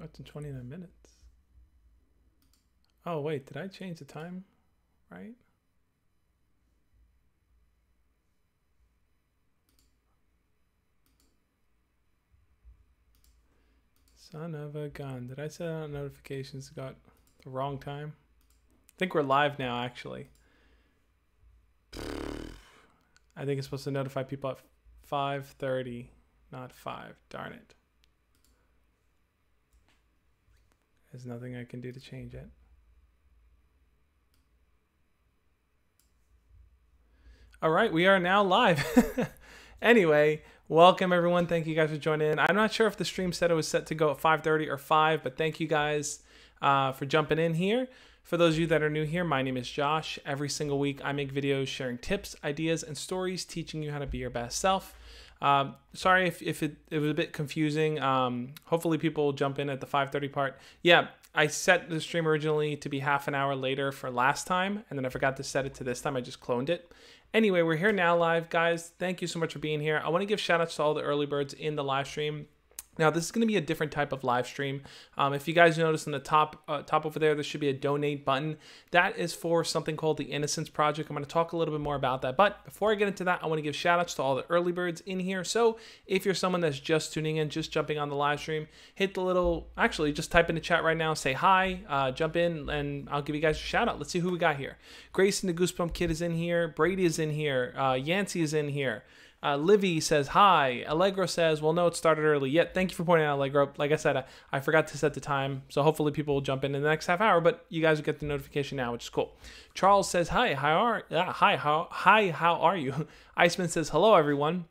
That's in 29 minutes. Oh, wait, did I change the time? Right? Son of a gun. Did I set out notifications got the wrong time? I think we're live now, actually. I think it's supposed to notify people at 5.30, not 5. Darn it. There's nothing I can do to change it. All right, we are now live. anyway, welcome everyone. Thank you guys for joining in. I'm not sure if the stream said it was set to go at 5:30 or 5, but thank you guys uh, for jumping in here. For those of you that are new here, my name is Josh. Every single week, I make videos sharing tips, ideas, and stories, teaching you how to be your best self. Um, sorry if, if it, it, was a bit confusing. Um, hopefully people jump in at the 5.30 part. Yeah, I set the stream originally to be half an hour later for last time, and then I forgot to set it to this time. I just cloned it. Anyway, we're here now live. Guys, thank you so much for being here. I want to give shout outs to all the early birds in the live stream. Now this is going to be a different type of live stream. Um, if you guys notice in the top uh, top over there, there should be a donate button. That is for something called the Innocence Project. I'm going to talk a little bit more about that. But before I get into that, I want to give shout outs to all the early birds in here. So if you're someone that's just tuning in, just jumping on the live stream, hit the little, actually just type in the chat right now, say hi, uh, jump in, and I'll give you guys a shout out. Let's see who we got here. Grayson the Goosebump Kid is in here. Brady is in here. Uh, Yancey is in here. Uh, Livy says hi. Allegro says, well, no, it started early. Yet, thank you for pointing out, Allegro. Like I said, I, I, forgot to set the time, so hopefully people will jump in in the next half hour. But you guys will get the notification now, which is cool. Charles says hi. How are? Yeah, hi. How hi? How are you? Iceman says hello, everyone.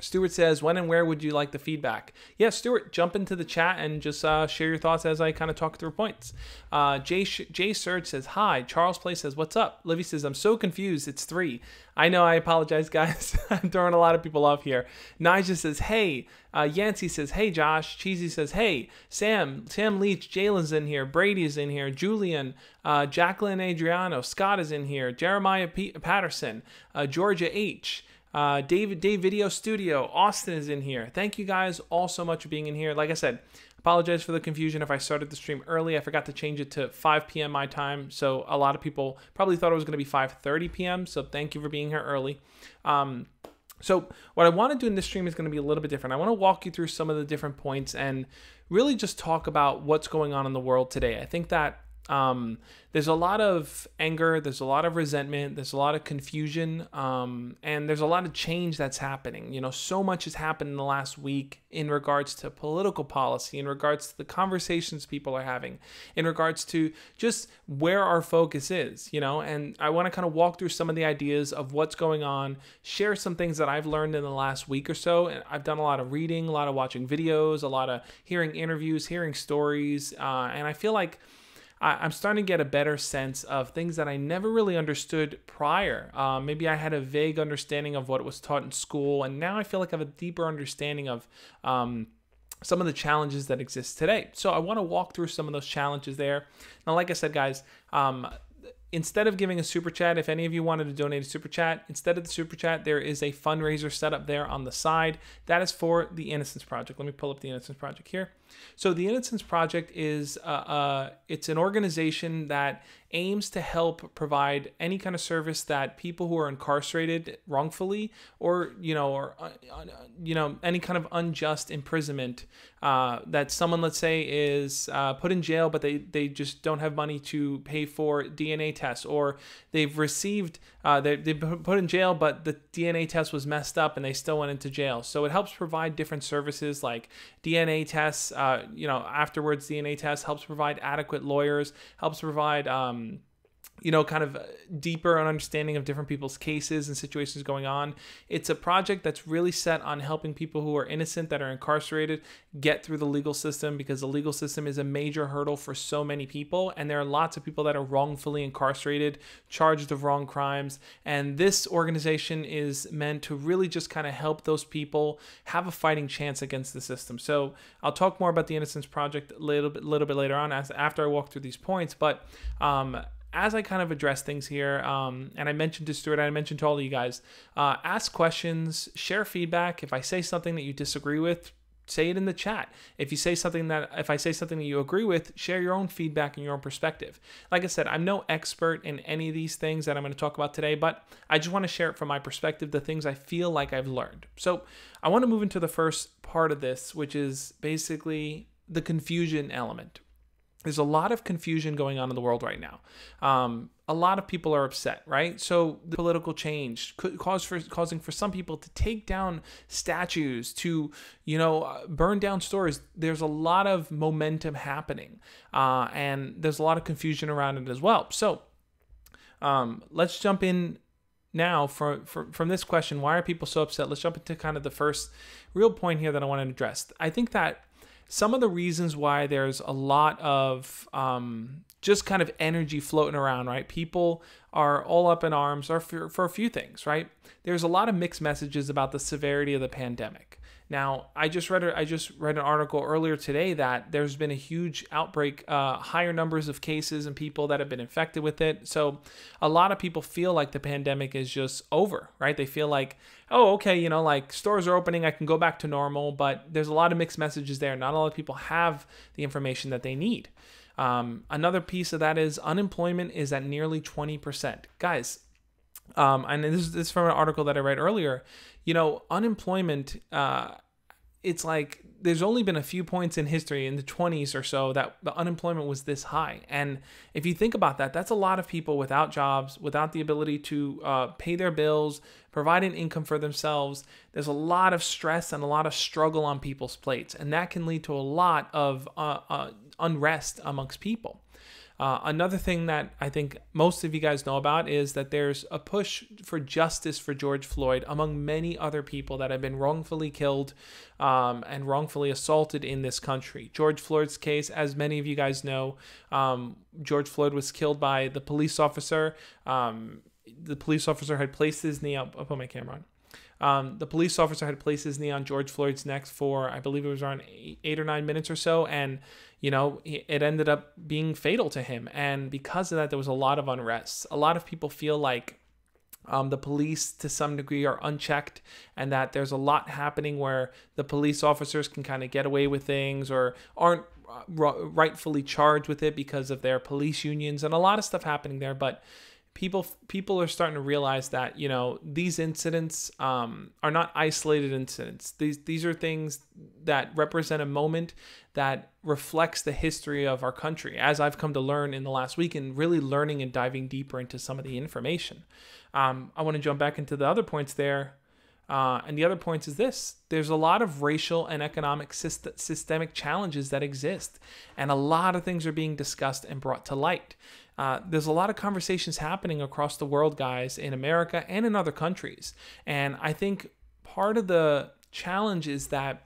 Stuart says, when and where would you like the feedback? Yeah, Stuart, jump into the chat and just uh, share your thoughts as I kind of talk through points. Uh, Jay, Jay Surge says, hi. Charles Play says, what's up? Livy says, I'm so confused. It's three. I know, I apologize, guys. I'm throwing a lot of people off here. Nigel says, hey. Uh, Yancey says, hey, Josh. Cheesy says, hey. Sam, Sam Leach, Jalen's in here. Brady's in here. Julian, uh, Jacqueline Adriano. Scott is in here. Jeremiah P- Patterson. Uh, Georgia H. Uh, David Dave Video Studio, Austin is in here. Thank you guys all so much for being in here. Like I said, apologize for the confusion if I started the stream early. I forgot to change it to 5 p.m. my time, so a lot of people probably thought it was going to be 5:30 p.m. So thank you for being here early. Um, so what I want to do in this stream is going to be a little bit different. I want to walk you through some of the different points and really just talk about what's going on in the world today. I think that um, there's a lot of anger, there's a lot of resentment, there's a lot of confusion, um, and there's a lot of change that's happening. You know, so much has happened in the last week in regards to political policy, in regards to the conversations people are having, in regards to just where our focus is, you know, and I want to kind of walk through some of the ideas of what's going on, share some things that I've learned in the last week or so. And I've done a lot of reading, a lot of watching videos, a lot of hearing interviews, hearing stories, uh, and I feel like I, am starting to get a better sense of things that I never really understood prior. Uh, maybe I had a vague understanding of what was taught in school, and now I feel like I have a deeper understanding of. Um, some of the challenges that exist today. So I want to walk through some of those challenges there. Now, like I said, guys, um, instead of giving a super chat, if any of you wanted to donate a super chat, instead of the super chat, there is a fundraiser set up there on the side. That is for the Innocence Project. Let me pull up the Innocence Project here. So the Innocence Project is uh, uh, it's an organization that aims to help provide any kind of service that people who are incarcerated wrongfully or you know or uh, uh, you know any kind of unjust imprisonment uh, that someone let's say is uh, put in jail but they they just don't have money to pay for DNA tests or they've received uh, they, been put in jail but the DNA test was messed up and they still went into jail. So it helps provide different services like DNA tests uh, you know afterwards DNA tests helps provide adequate lawyers helps provide um, you know, kind of deeper understanding of different people's cases and situations going on. It's a project that's really set on helping people who are innocent that are incarcerated get through the legal system because the legal system is a major hurdle for so many people. And there are lots of people that are wrongfully incarcerated, charged of wrong crimes. And this organization is meant to really just kind of help those people have a fighting chance against the system. So I'll talk more about the Innocence Project a little bit, little bit later on as, after I walk through these points. But um, as I kind of address things here, um, and I mentioned to Stuart, I mentioned to all of you guys, uh, ask questions, share feedback. If I say something that you disagree with, say it in the chat. If you say something that, if I say something that you agree with, share your own feedback and your own perspective. Like I said, I'm no expert in any of these things that I'm going to talk about today, but I just want to share it from my perspective, the things I feel like I've learned. So I want to move into the first part of this, which is basically the confusion element. There's a lot of confusion going on in the world right now. Um, a lot of people are upset, right? So the political change could cause for causing for some people to take down statues, to you know uh, burn down stores. There's a lot of momentum happening, uh, and there's a lot of confusion around it as well. So um, let's jump in now for, for from this question. Why are people so upset? Let's jump into kind of the first real point here that I want to address. I think that some of the reasons why there's a lot of um, just kind of energy floating around, right? People are all up in arms or for, for a few things, right? There's a lot of mixed messages about the severity of the pandemic. Now, I just read I just read an article earlier today that there's been a huge outbreak, uh, higher numbers of cases and people that have been infected with it. So, a lot of people feel like the pandemic is just over, right? They feel like, oh, okay, you know, like stores are opening, I can go back to normal. But there's a lot of mixed messages there. Not a lot of people have the information that they need. Um, another piece of that is unemployment is at nearly 20%. Guys, um, and this is, this is from an article that I read earlier. You know, unemployment, uh, it's like there's only been a few points in history in the 20s or so that the unemployment was this high. And if you think about that, that's a lot of people without jobs, without the ability to uh, pay their bills, provide an income for themselves. There's a lot of stress and a lot of struggle on people's plates. And that can lead to a lot of uh, uh unrest amongst people. Uh, another thing that I think most of you guys know about is that there's a push for justice for George Floyd among many other people that have been wrongfully killed um, and wrongfully assaulted in this country. George Floyd's case, as many of you guys know, um, George Floyd was killed by the police officer. Um, the police officer had placed his knee up. I'll put my camera on. Um, the police officer had placed his knee on George Floyd's neck for, I believe it was around eight, eight or nine minutes or so, and you know, it ended up being fatal to him. And because of that, there was a lot of unrest. A lot of people feel like um, the police, to some degree, are unchecked, and that there's a lot happening where the police officers can kind of get away with things or aren't uh, rightfully charged with it because of their police unions and a lot of stuff happening there. But people people are starting to realize that you know these incidents um, are not isolated incidents. These these are things that represent a moment that reflects the history of our country. As I've come to learn in the last week, and really learning and diving deeper into some of the information, um, I want to jump back into the other points there. Uh, and the other points is this there's a lot of racial and economic syst- systemic challenges that exist, and a lot of things are being discussed and brought to light. Uh, there's a lot of conversations happening across the world, guys, in America and in other countries. And I think part of the challenge is that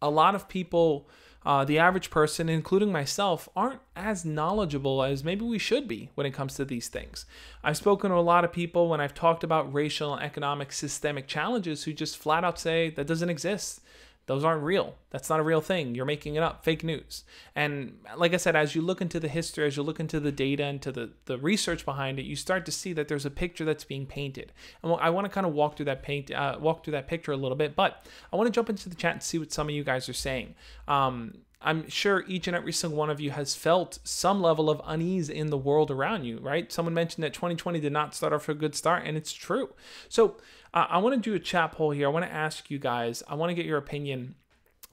a lot of people, uh, the average person, including myself, aren't as knowledgeable as maybe we should be when it comes to these things. I've spoken to a lot of people when I've talked about racial and economic systemic challenges who just flat out say that doesn't exist those aren't real. That's not a real thing. You're making it up, fake news. And like I said, as you look into the history, as you look into the data and to the, the research behind it, you start to see that there's a picture that's being painted. And I want to kind of walk through that paint, uh, walk through that picture a little bit, but I want to jump into the chat and see what some of you guys are saying. Um, I'm sure each and every single one of you has felt some level of unease in the world around you, right? Someone mentioned that 2020 did not start off a good start, and it's true. So I want to do a chat poll here. I want to ask you guys, I want to get your opinion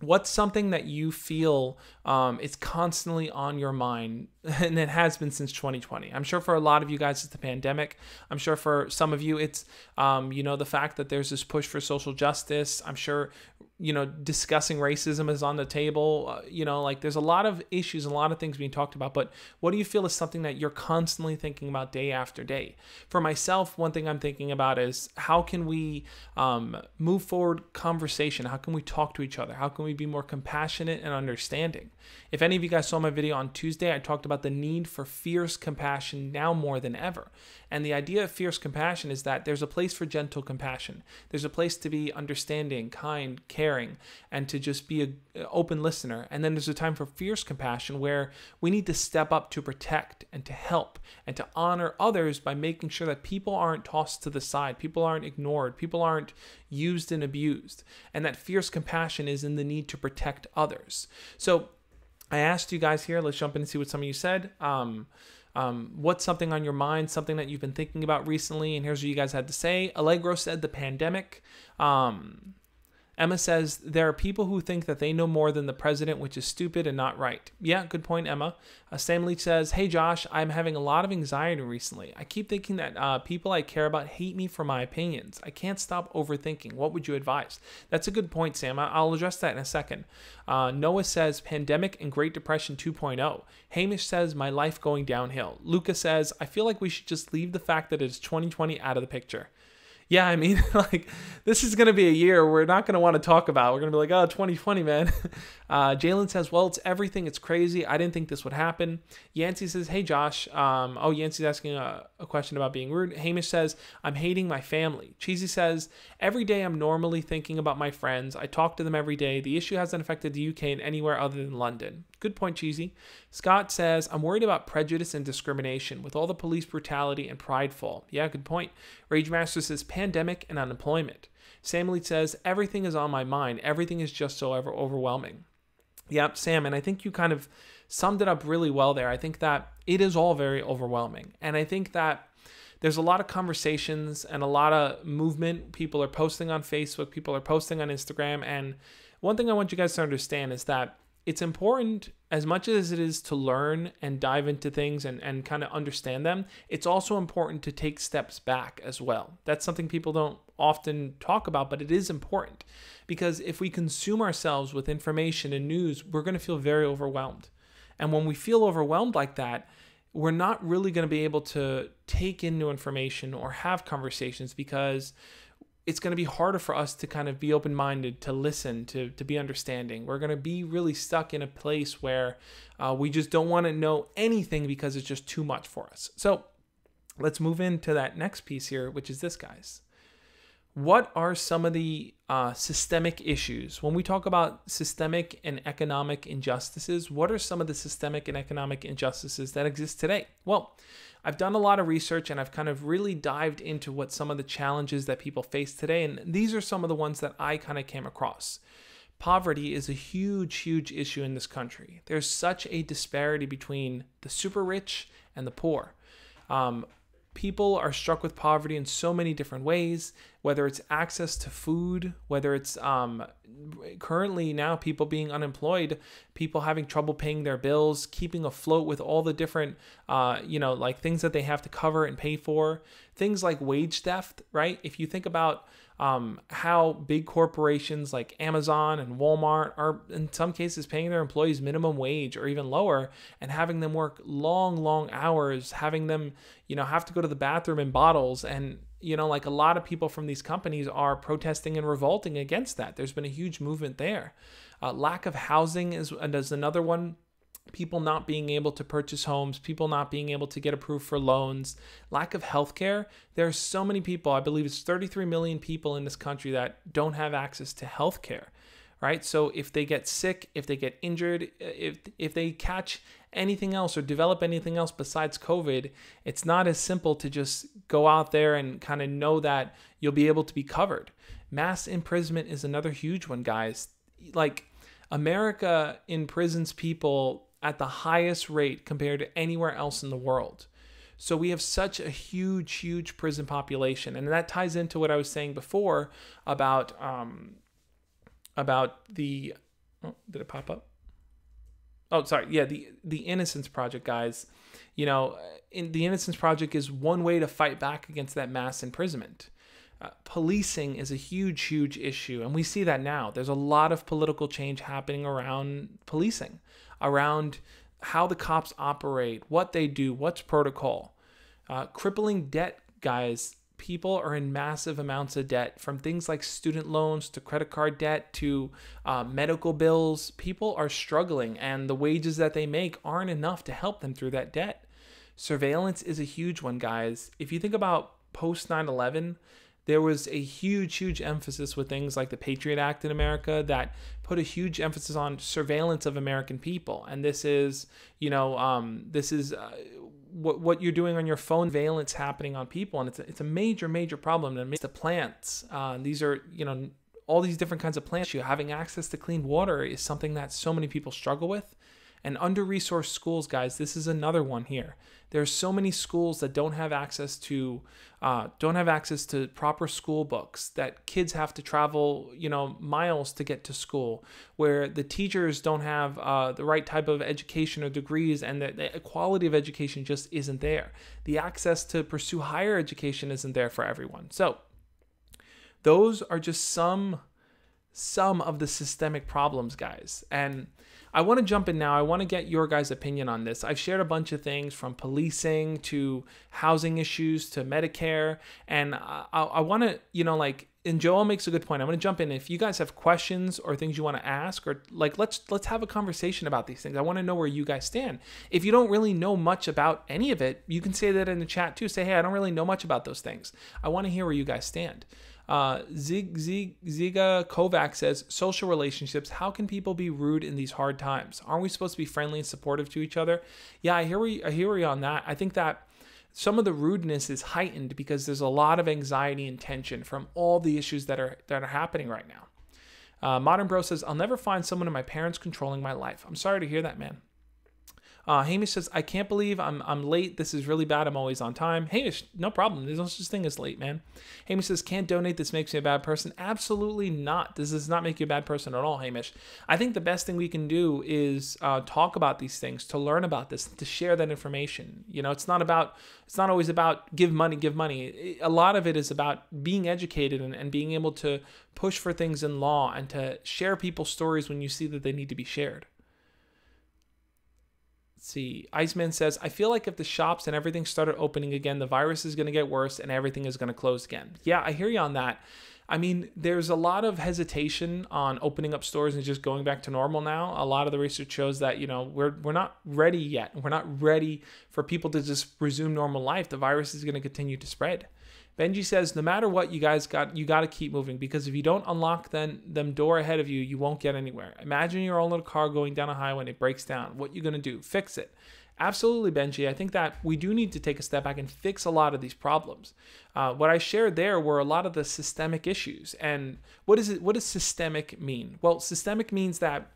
what's something that you feel um, is constantly on your mind and it has been since 2020 i'm sure for a lot of you guys it's the pandemic. I'm sure for some of you it's um, you know the fact that there's this push for social justice. I'm sure you know discussing racism is on the table. Uh, you know like there's a lot of issues a lot of things being talked about but what do you feel is something that you're constantly thinking about day after day? For myself one thing i'm thinking about is how can we um, move forward conversation? How can we talk to each other? How can we be more compassionate and understanding if any of you guys saw my video on tuesday i talked about the need for fierce compassion now more than ever and the idea of fierce compassion is that there's a place for gentle compassion there's a place to be understanding kind caring and to just be an open listener. And then there's a time for fierce compassion where we need to step up to protect and to help and to honor others by making sure that people aren't tossed to the side, people aren't ignored, people aren't used and abused. And that fierce compassion is in the need to protect others. So I asked you guys here, let's jump in and see what some of you said. Um, um, what's something on your mind, something that you've been thinking about recently? And here's what you guys had to say. Allegro said the pandemic. Um, Emma says there are people who think that they know more than the president, which is stupid and not right. Yeah, good point, Emma. Uh, Sam Leach says, Hey Josh, I'm having a lot of anxiety recently. I keep thinking that uh, people I care about hate me for my opinions. I can't stop overthinking. What would you advise? That's a good point, Sam. I'll address that in a second. Uh, Noah says, Pandemic and Great Depression 2.0. Hamish says, My life going downhill. Luca says, I feel like we should just leave the fact that it's 2020 out of the picture yeah, I mean, like this is going to be a year we're not going to want to talk about. We're going to be like, oh, 2020, man. Uh, Jalen says, well, it's everything. It's crazy. I didn't think this would happen. Yancey says, hey, Josh. Um, oh, Yancey's asking a, a question about being rude. Hamish says, I'm hating my family. Cheesy says, every day I'm normally thinking about my friends. I talk to them every day. The issue hasn't affected the UK in anywhere other than London. Good point, Cheesy. Scott says, I'm worried about prejudice and discrimination with all the police brutality and prideful. Yeah, good point. Rage Master says, pandemic and unemployment. Sam Lee says, everything is on my mind. Everything is just so ever overwhelming. Yep, Sam, and I think you kind of summed it up really well there. I think that it is all very overwhelming. And I think that there's a lot of conversations and a lot of movement. People are posting on Facebook, people are posting on Instagram. And one thing I want you guys to understand is that it's important as much as it is to learn and dive into things and, and kind of understand them, it's also important to take steps back as well. That's something people don't often talk about, but it is important because if we consume ourselves with information and news, we're going to feel very overwhelmed. And when we feel overwhelmed like that, we're not really going to be able to take in new information or have conversations because it's going to be harder for us to kind of be open minded, to listen, to, to be understanding. We're going to be really stuck in a place where uh, we just don't want to know anything because it's just too much for us. So let's move into that next piece here, which is this, guys. What are some of the uh, systemic issues? When we talk about systemic and economic injustices, what are some of the systemic and economic injustices that exist today? Well, I've done a lot of research and I've kind of really dived into what some of the challenges that people face today. And these are some of the ones that I kind of came across. Poverty is a huge, huge issue in this country. There's such a disparity between the super rich and the poor. Um, people are struck with poverty in so many different ways whether it's access to food whether it's um, currently now people being unemployed people having trouble paying their bills keeping afloat with all the different uh, you know like things that they have to cover and pay for. Things like wage theft right? If you think about um, how big corporations like Amazon and Walmart are, in some cases, paying their employees minimum wage or even lower and having them work long, long hours, having them, you know, have to go to the bathroom in bottles. And, you know, like a lot of people from these companies are protesting and revolting against that. There's been a huge movement there. Uh, lack of housing is, is another one people not being able to purchase homes, people not being able to get approved for loans, lack of healthcare. There are so many people, I believe it's 33 million people in this country that don't have access to healthcare, right? So if they get sick, if they get injured, uh, if if they catch anything else or develop anything else besides COVID, it's not as simple to just go out there and kind of know that you'll be able to be covered. Mass imprisonment is another huge one, guys. Like America imprisons people at the highest rate compared to anywhere else in the world. So we have such a huge, huge prison population, and that ties into what I was saying before about um, about the. Oh, did it pop up? Oh, sorry. Yeah, the the Innocence Project, guys. You know, in, the Innocence Project is one way to fight back against that mass imprisonment. Uh, policing is a huge, huge issue, and we see that now. There's a lot of political change happening around policing around how the cops operate, what they do, what's protocol. Uh, crippling debt, guys. People are in massive amounts of debt from things like student loans to credit card debt to uh, medical bills. People are struggling, and the wages that they make aren't enough to help them through that debt. Surveillance is a huge one, guys. If you think about post 9 11, there was a huge, huge emphasis with things like the Patriot Act in America that put a huge emphasis on surveillance of American people. And this is, you know, um, this is uh, what, what you're doing on your phone, surveillance happening on people. And it's a, it's a major, major problem. And it's the plants. Uh, these are, you know, all these different kinds of plants. You having access to clean water is something that so many people struggle with. And under resourced schools, guys, this is another one here. There's so many schools that don't have access to uh, don't have access to proper school books. That kids have to travel, you know, miles to get to school. Where the teachers don't have uh, the right type of education or degrees, and the, the quality of education just isn't there. The access to pursue higher education isn't there for everyone. So those are just some some of the systemic problems, guys. And I want to jump in now. I want to get your guys' opinion on this. I've shared a bunch of things from policing to housing issues to Medicare, and I, I want to, you know, like. And Joel makes a good point. I'm going to jump in. If you guys have questions or things you want to ask, or like let's let's have a conversation about these things. I want to know where you guys stand. If you don't really know much about any of it, you can say that in the chat too. Say, hey, I don't really know much about those things. I want to hear where you guys stand. Uh, Zig, Zig, Ziga Kovac says, social relationships. How can people be rude in these hard times? Aren't we supposed to be friendly and supportive to each other? Yeah, I hear you. I hear you on that. I think that some of the rudeness is heightened because there's a lot of anxiety and tension from all the issues that are that are happening right now. Uh, Modern Bro says, "I'll never find someone in my parents controlling my life." I'm sorry to hear that, man. Uh, Hamish says, I can't believe I'm, I'm late. This is really bad. I'm always on time. Hamish, no problem. There's no such thing as late, man. Hamish says, can't donate. This makes me a bad person. Absolutely not. This does not make you a bad person at all, Hamish. I think the best thing we can do is uh, talk about these things, to learn about this, to share that information. You know, it's not about, it's not always about give money, give money. A lot of it is about being educated and, and being able to push for things in law and to share people's stories when you see that they need to be shared. See. Iceman says, I feel like if the shops and everything started opening again, the virus is going to get worse and everything is going to close again. Yeah, I hear you on that. I mean, there's a lot of hesitation on opening up stores and just going back to normal now. A lot of the research shows that, you know, we're we're not ready yet. We're not ready for people to just resume normal life. The virus is going to continue to spread. Benji says, no matter what, you guys got you got to keep moving because if you don't unlock then them door ahead of you, you won't get anywhere. Imagine your own little car going down a highway and it breaks down. What you gonna do? Fix it. Absolutely, Benji. I think that we do need to take a step back and fix a lot of these problems. Uh, what I shared there were a lot of the systemic issues. And what is it? What does systemic mean? Well, systemic means that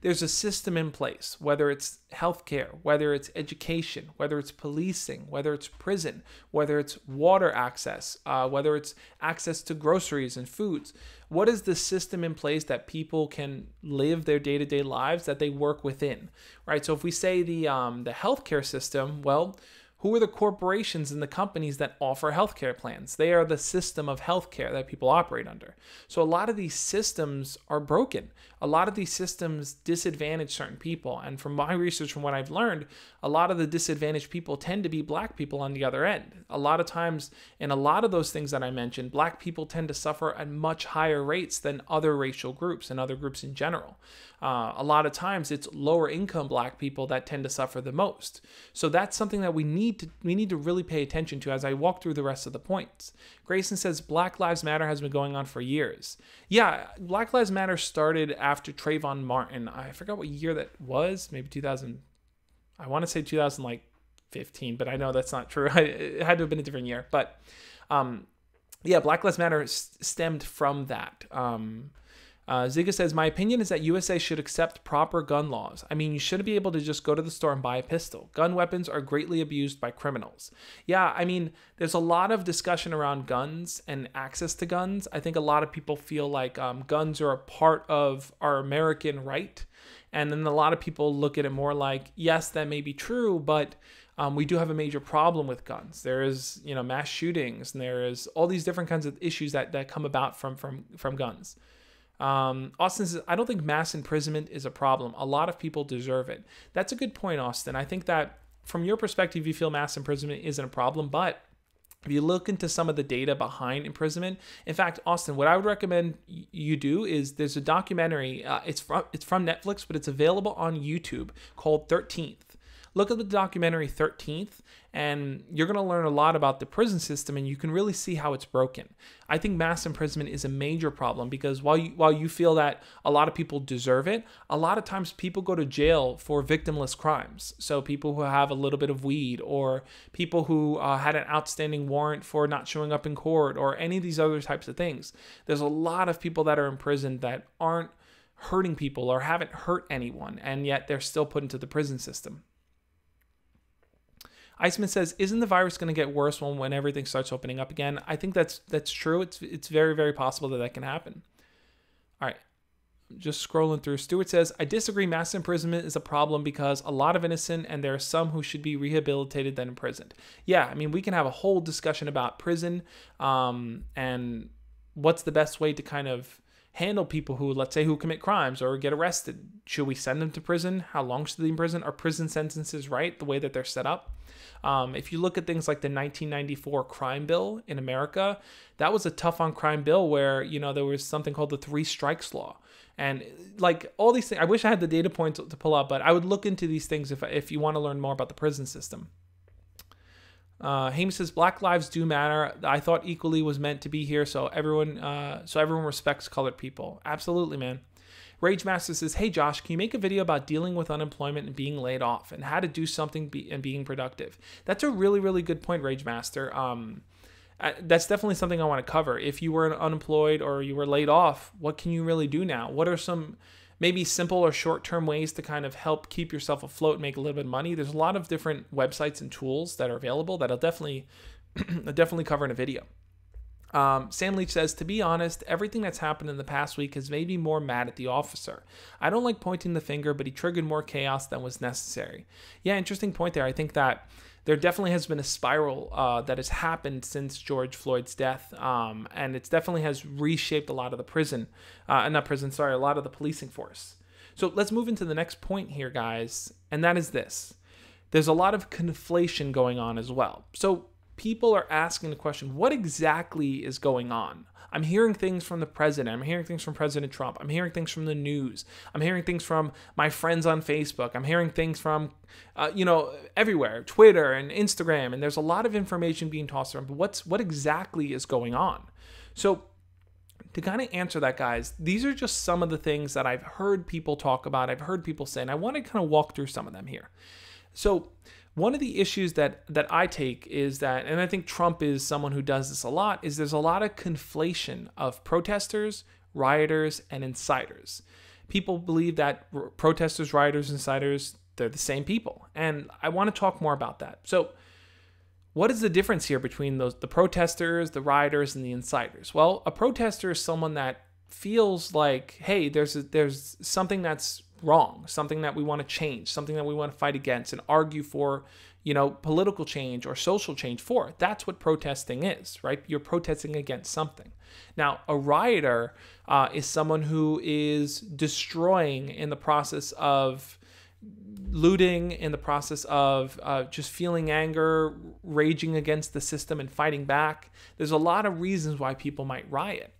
there's a system in place, whether it's healthcare, whether it's education, whether it's policing, whether it's prison, whether it's water access, uh, whether it's access to groceries and foods. What is the system in place that people can live their day-to-day lives that they work within, right? So if we say the um, the healthcare system, well, who are the corporations and the companies that offer healthcare plans? They are the system of healthcare that people operate under. So a lot of these systems are broken. A lot of these systems disadvantage certain people. And from my research, from what I've learned, a lot of the disadvantaged people tend to be black people on the other end. A lot of times, in a lot of those things that I mentioned, black people tend to suffer at much higher rates than other racial groups and other groups in general. Uh, a lot of times it's lower income black people that tend to suffer the most. So that's something that we need to we need to really pay attention to as I walk through the rest of the points. Grayson says Black Lives Matter has been going on for years. Yeah, Black Lives Matter started after Trayvon Martin. I forgot what year that was. Maybe 2000. I want to say 2000 like 15, but I know that's not true. It had to have been a different year. But um, yeah, Black Lives Matter stemmed from that. Um, uh, Ziga says, My opinion is that USA should accept proper gun laws. I mean, you shouldn't be able to just go to the store and buy a pistol. Gun weapons are greatly abused by criminals. Yeah, I mean, there's a lot of discussion around guns and access to guns. I think a lot of people feel like um, guns are a part of our American right. And then a lot of people look at it more like, yes, that may be true, but um, we do have a major problem with guns. There is, you know, mass shootings, and there is all these different kinds of issues that, that come about from from from guns. Um, Austin says, I don't think mass imprisonment is a problem. A lot of people deserve it. That's a good point, Austin. I think that from your perspective, you feel mass imprisonment isn't a problem, but if you look into some of the data behind imprisonment, in fact, Austin, what I would recommend you do is there's a documentary. Uh, it's from it's from Netflix, but it's available on YouTube called Thirteenth look at the documentary 13th and you're going to learn a lot about the prison system and you can really see how it's broken. I think mass imprisonment is a major problem because while you while you feel that a lot of people deserve it, a lot of times people go to jail for victimless crimes. So people who have a little bit of weed or people who uh, had an outstanding warrant for not showing up in court or any of these other types of things. There's a lot of people that are in prison that aren't hurting people or haven't hurt anyone and yet they're still put into the prison system. Iceman says, "Isn't the virus going to get worse when when everything starts opening up again?" I think that's that's true. It's it's very very possible that that can happen. All right, just scrolling through. Stewart says, "I disagree. Mass imprisonment is a problem because a lot of innocent, and there are some who should be rehabilitated than imprisoned." Yeah, I mean, we can have a whole discussion about prison um, and what's the best way to kind of handle people who, let's say, who commit crimes or get arrested. Should we send them to prison? How long should they be in prison? Are prison sentences right the way that they're set up? Um, if you look at things like the 1994 crime bill in America, that was a tough on crime bill where, you know, there was something called the three strikes law. And like all these things, I wish I had the data points to pull up, but I would look into these things if, if you want to learn more about the prison system. Uh, Haim says Black lives do matter. I thought equally was meant to be here, so everyone, uh, so everyone respects colored people. Absolutely, man. Rage Master says, Hey Josh, can you make a video about dealing with unemployment and being laid off and how to do something be- and being productive? That's a really, really good point, Rage Master. Um, that's definitely something I want to cover. If you were unemployed or you were laid off, what can you really do now? What are some maybe simple or short term ways to kind of help keep yourself afloat and make a little bit of money? There's a lot of different websites and tools that are available that I'll definitely, I'll definitely cover in a video. Um, Sam Leach says, to be honest, everything that's happened in the past week has made me more mad at the officer. I don't like pointing the finger, but he triggered more chaos than was necessary. Yeah, interesting point there. I think that there definitely has been a spiral uh, that has happened since George Floyd's death, um, and it definitely has reshaped a lot of the prison, uh, not prison, sorry, a lot of the policing force. So let's move into the next point here, guys, and that is this. There's a lot of conflation going on as well. So people are asking the question what exactly is going on? I'm hearing things from the president. I'm hearing things from President Trump. I'm hearing things from the news. I'm hearing things from my friends on Facebook. I'm hearing things from, uh, you know, everywhere, Twitter and Instagram. And there's a lot of information being tossed around. But what's what exactly is going on? So to kind of answer that, guys, these are just some of the things that I've heard people talk about. I've heard people say, and I want to kind of walk through some of them here. So one of the issues that that I take is that, and I think Trump is someone who does this a lot, is there's a lot of conflation of protesters, rioters, and inciters. People believe that protesters, rioters, inciters, they're the same people, and I want to talk more about that. So, what is the difference here between those the protesters, the rioters, and the inciters? Well, a protester is someone that feels like, hey, there's a, there's something that's wrong, something that we want to change, something that we want to fight against and argue for, you know, political change or social change for. That's what protesting is, right? You're protesting against something. Now, a rioter uh, is someone who is destroying in the process of looting, in the process of uh, just feeling anger, raging against the system, and fighting back. There's a lot of reasons why people might riot.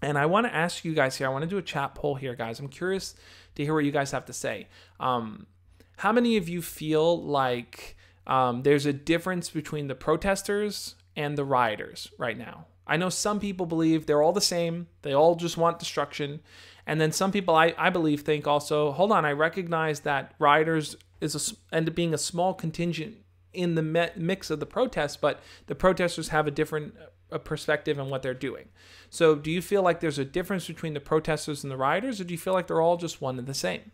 And I want to ask you guys here, I want to do a chat poll here, guys. I'm curious to hear what you guys have to say. Um, how many of you feel like um, there's a difference between the protesters and the rioters right now? I know some people believe they're all the same, they all just want destruction. And then some people, I, I believe, think also, hold on, I recognize that rioters is a, end up being a small contingent in the mix of the protests, but the protesters have a different a perspective and what they're doing. So, do you feel like there's a difference between the protesters and the rioters, or do you feel like they're all just one and the same?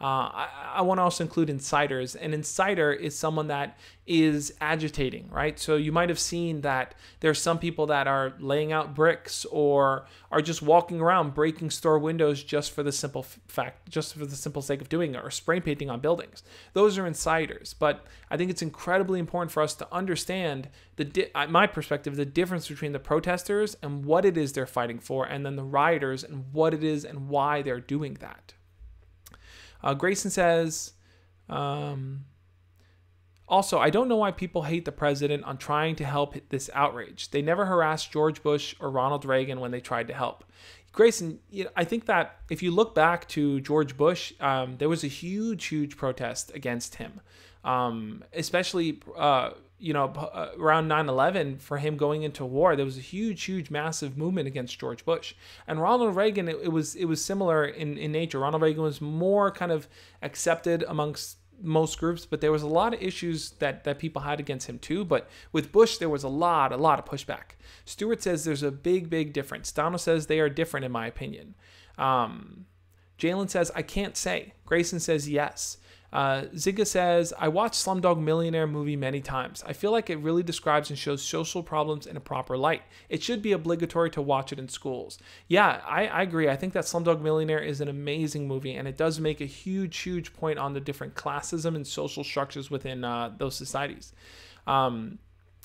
Uh, I, I want to also include inciters. An inciter is someone that is agitating, right? So you might have seen that there's some people that are laying out bricks or are just walking around breaking store windows just for the simple fact, just for the simple sake of doing it, or spray painting on buildings. Those are inciters. But I think it's incredibly important for us to understand the, uh, my perspective, the difference between the protesters and what it is they're fighting for, and then the rioters and what it is and why they're doing that. Uh, Grayson says, um, also, I don't know why people hate the president on trying to help this outrage. They never harassed George Bush or Ronald Reagan when they tried to help. Grayson, you know, I think that if you look back to George Bush, um, there was a huge, huge protest against him, um, especially. Uh, you know, uh, around 9/11 for him going into war, there was a huge, huge, massive movement against George Bush. And Ronald Reagan, it, it was it was similar in in nature. Ronald Reagan was more kind of accepted amongst most groups, but there was a lot of issues that that people had against him too. But with Bush, there was a lot, a lot of pushback. Stewart says there's a big, big difference. Donald says they are different, in my opinion. Um, Jalen says I can't say. Grayson says yes. Uh, Ziga says, I watched Slumdog Millionaire movie many times. I feel like it really describes and shows social problems in a proper light. It should be obligatory to watch it in schools. Yeah, I, I agree. I think that Slumdog Millionaire is an amazing movie, and it does make a huge, huge point on the different classism and social structures within uh, those societies. Um,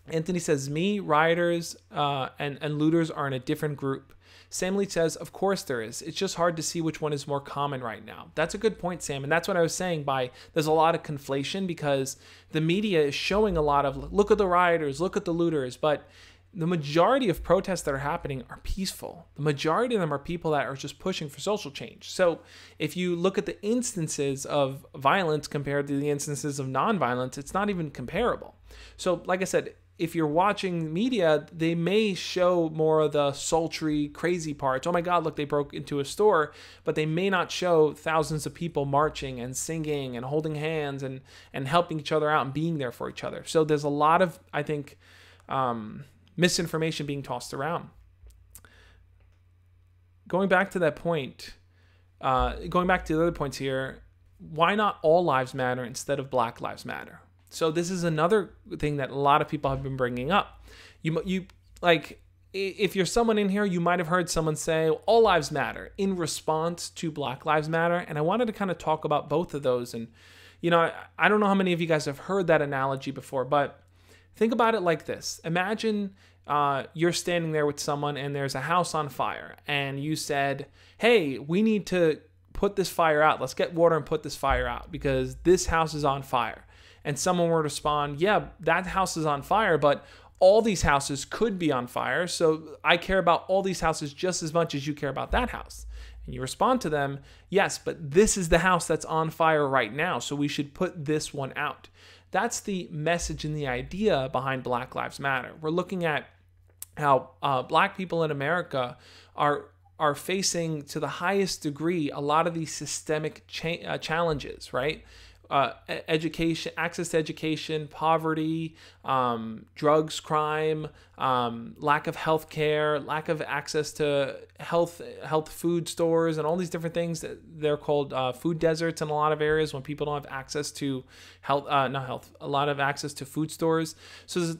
Anthony says, Me, rioters, uh, and, and looters are in a different group. Sam Lee says, Of course there is. It's just hard to see which one is more common right now. That's a good point, Sam. And that's what I was saying by there's a lot of conflation because the media is showing a lot of look at the rioters, look at the looters, but the majority of protests that are happening are peaceful. The majority of them are people that are just pushing for social change. So if you look at the instances of violence compared to the instances of nonviolence, it's not even comparable. So, like I said, if you're watching media, they may show more of the sultry, crazy parts. Oh my God, look, they broke into a store, but they may not show thousands of people marching and singing and holding hands and and helping each other out and being there for each other. So there's a lot of, I think, um, misinformation being tossed around. Going back to that point, uh, going back to the other points here, why not all lives matter instead of Black Lives Matter? So this is another thing that a lot of people have been bringing up. You you like if you're someone in here, you might have heard someone say all lives matter in response to Black Lives Matter, and I wanted to kind of talk about both of those. And you know, I, don't know how many of you guys have heard that analogy before, but think about it like this: Imagine uh, you're standing there with someone, and there's a house on fire, and you said, "Hey, we need to." Put this fire out. Let's get water and put this fire out because this house is on fire and someone were to respond, yeah, that house is on fire, but all these houses could be on fire. So I care about all these houses just as much as you care about that house. And you respond to them, yes, but this is the house that's on fire right now. So we should put this one out. That's the message and the idea behind Black Lives Matter. We're looking at how uh, black people in America are are facing to the highest degree a lot of these systemic cha- uh, challenges, right? Uh, education, access to education, poverty, um, drugs, crime, um, lack of health care, lack of access to health health food stores, and all these different things. That they're called uh, food deserts in a lot of areas when people don't have access to health, uh, not health, a lot of access to food stores. So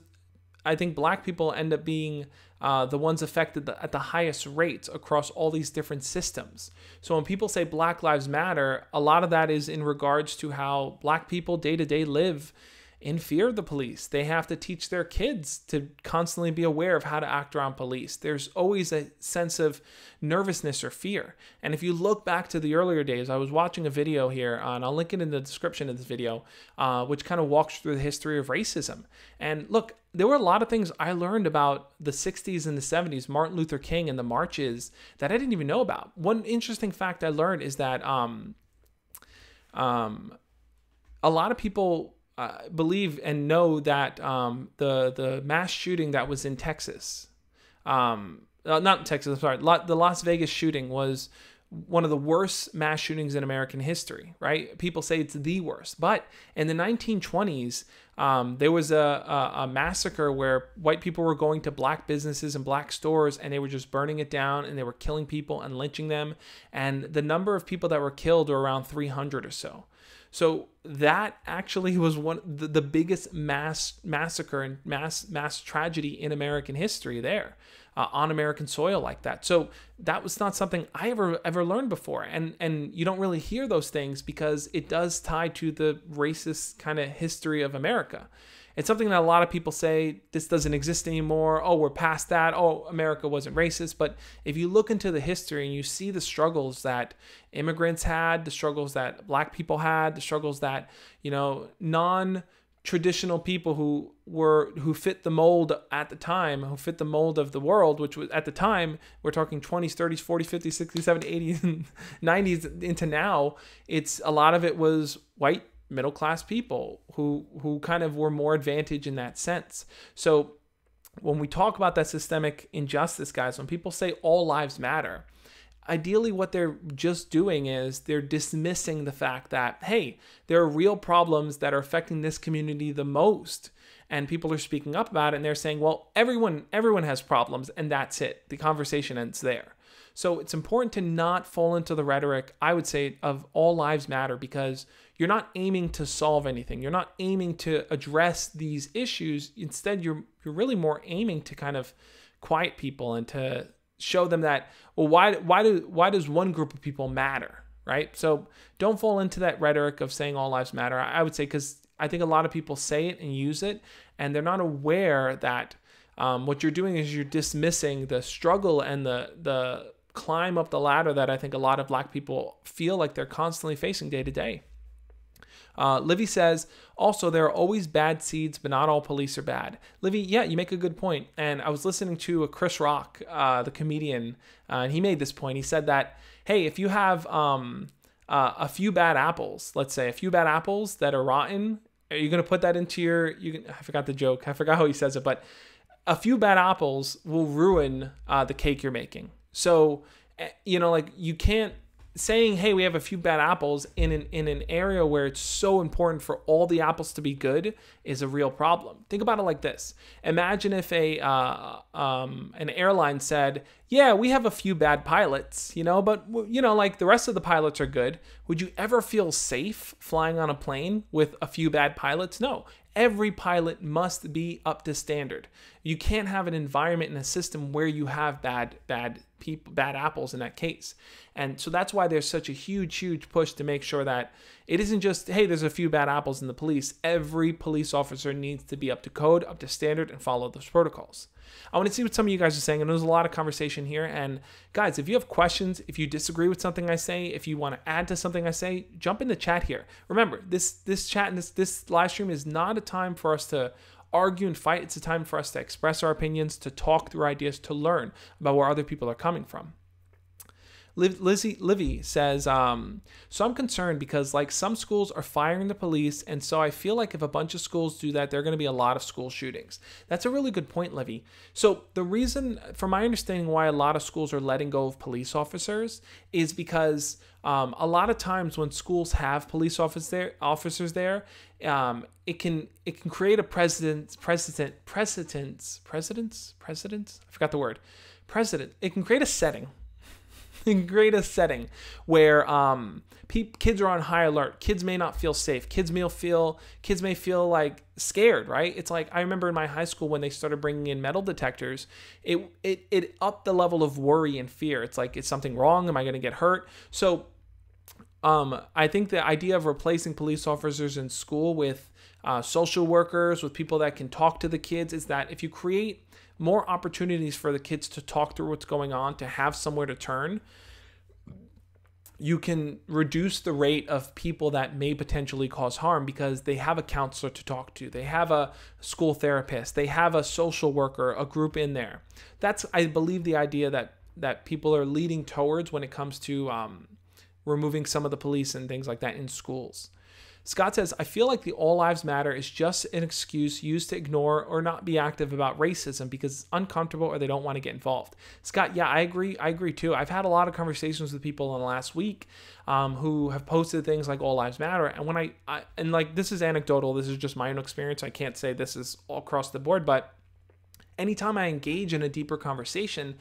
I think black people end up being uh, the ones affected at the highest rates across all these different systems. So when people say Black Lives Matter, a lot of that is in regards to how black people day to day live in fear of the police. They have to teach their kids to constantly be aware of how to act around police. There's always a sense of nervousness or fear. And if you look back to the earlier days, I was watching a video here, uh, and I'll link it in the description of this video, uh, which kind of walks through the history of racism. And look, there were a lot of things I learned about the 60s and the 70s, Martin Luther King and the marches that I didn't even know about. One interesting fact I learned is that um, um, a lot of people uh, believe and know that um, the the mass shooting that was in Texas, um, uh, not Texas, I'm sorry, the Las Vegas shooting was one of the worst mass shootings in American history, right? People say it's the worst. But in the 1920s, um, there was a, a, a, massacre where white people were going to black businesses and black stores and they were just burning it down and they were killing people and lynching them. And the number of people that were killed were around 300 or so. So that actually was one the, the biggest mass massacre and mass mass tragedy in American history there. Uh, on American soil like that. So that was not something I ever ever learned before, and and you don't really hear those things because it does tie to the racist kind of history of America. It's something that a lot of people say this doesn't exist anymore. Oh, we're past that. Oh, America wasn't racist. But if you look into the history and you see the struggles that immigrants had, the struggles that black people had, the struggles that, you know, non traditional people who were who fit the mold at the time who fit the mold of the world which was at the time we're talking 20s 30s 40s 50s 60s 70s 80s 90s into now it's a lot of it was white middle class people who who kind of were more advantaged in that sense. So when we talk about that systemic injustice guys when people say all lives matter ideally what they're just doing is they're dismissing the fact that hey there are real problems that are affecting this community the most and people are speaking up about it and they're saying well everyone everyone has problems and that's it. The conversation ends there. So it's important to not fall into the rhetoric i would say of all lives matter because you're not aiming to solve anything. You're not aiming to address these issues. Instead you're you're really more aiming to kind of quiet people and to show them that well why why do why does one group of people matter right? So don't fall into that rhetoric of saying all lives matter. I would say because i think a lot of people say it and use it and they're not aware that um, what you're doing is you're dismissing the struggle and the the climb up the ladder that i think a lot of black people feel like they're constantly facing day to day uh, Livy says, also, there are always bad seeds, but not all police are bad. Livy, yeah, you make a good point. And I was listening to a Chris Rock, uh, the comedian, uh, and he made this point. He said that, hey, if you have um, uh, a few bad apples, let's say a few bad apples that are rotten, are you going to put that into your, you can, I forgot the joke. I forgot how he says it, but a few bad apples will ruin uh, the cake you're making. So, eh, you know, like you can't saying, "Hey, we have a few bad apples in an in an area where it's so important for all the apples to be good" is a real problem. Think about it like this: Imagine if a uh, um, an airline said, "Yeah, we have a few bad pilots, you know, but you know, like the rest of the pilots are good." Would you ever feel safe flying on a plane with a few bad pilots? No. Every pilot must be up to standard. You can't have an environment and a system where you have bad bad people bad apples in that case. And so that's why there's such a huge huge push to make sure that it isn't just hey there's a few bad apples in the police. Every police officer needs to be up to code, up to standard and follow those protocols. I want to see what some of you guys are saying. And there's a lot of conversation here. And guys, if you have questions, if you disagree with something I say, if you want to add to something I say, jump in the chat here. Remember, this this chat and this this live stream is not a time for us to argue and fight. It's a time for us to express our opinions, to talk through ideas, to learn about where other people are coming from. Lizzie Livy says, um, so I'm concerned because like some schools are firing the police, and so I feel like if a bunch of schools do that, there are going to be a lot of school shootings. That's a really good point, Livy. So the reason, from my understanding, why a lot of schools are letting go of police officers is because um, a lot of times when schools have police officers there, officers there, um, it can it can create a precedent, precedent, precedence, precedence, precedence. I forgot the word. Precedent. It can create a setting greatest setting where um, pe- kids are on high alert. Kids may not feel safe. Kids may feel kids may feel like scared. Right? It's like I remember in my high school when they started bringing in metal detectors. It it it upped the level of worry and fear. It's like is something wrong? Am I going to get hurt? So. Um, I think the idea of replacing police officers in school with uh, social workers, with people that can talk to the kids, is that if you create more opportunities for the kids to talk through what's going on, to have somewhere to turn, you can reduce the rate of people that may potentially cause harm because they have a counselor to talk to, they have a school therapist, they have a social worker, a group in there. That's, I believe, the idea that that people are leading towards when it comes to um, removing some of the police and things like that in schools. Scott says, I feel like the All Lives Matter is just an excuse used to ignore or not be active about racism because it's uncomfortable or they don't want to get involved. Scott, yeah, I agree. I agree too. I've had a lot of conversations with people in the last week um, who have posted things like All Lives Matter. And when I, I, and like this is anecdotal, this is just my own experience. I can't say this is all across the board, but anytime I engage in a deeper conversation,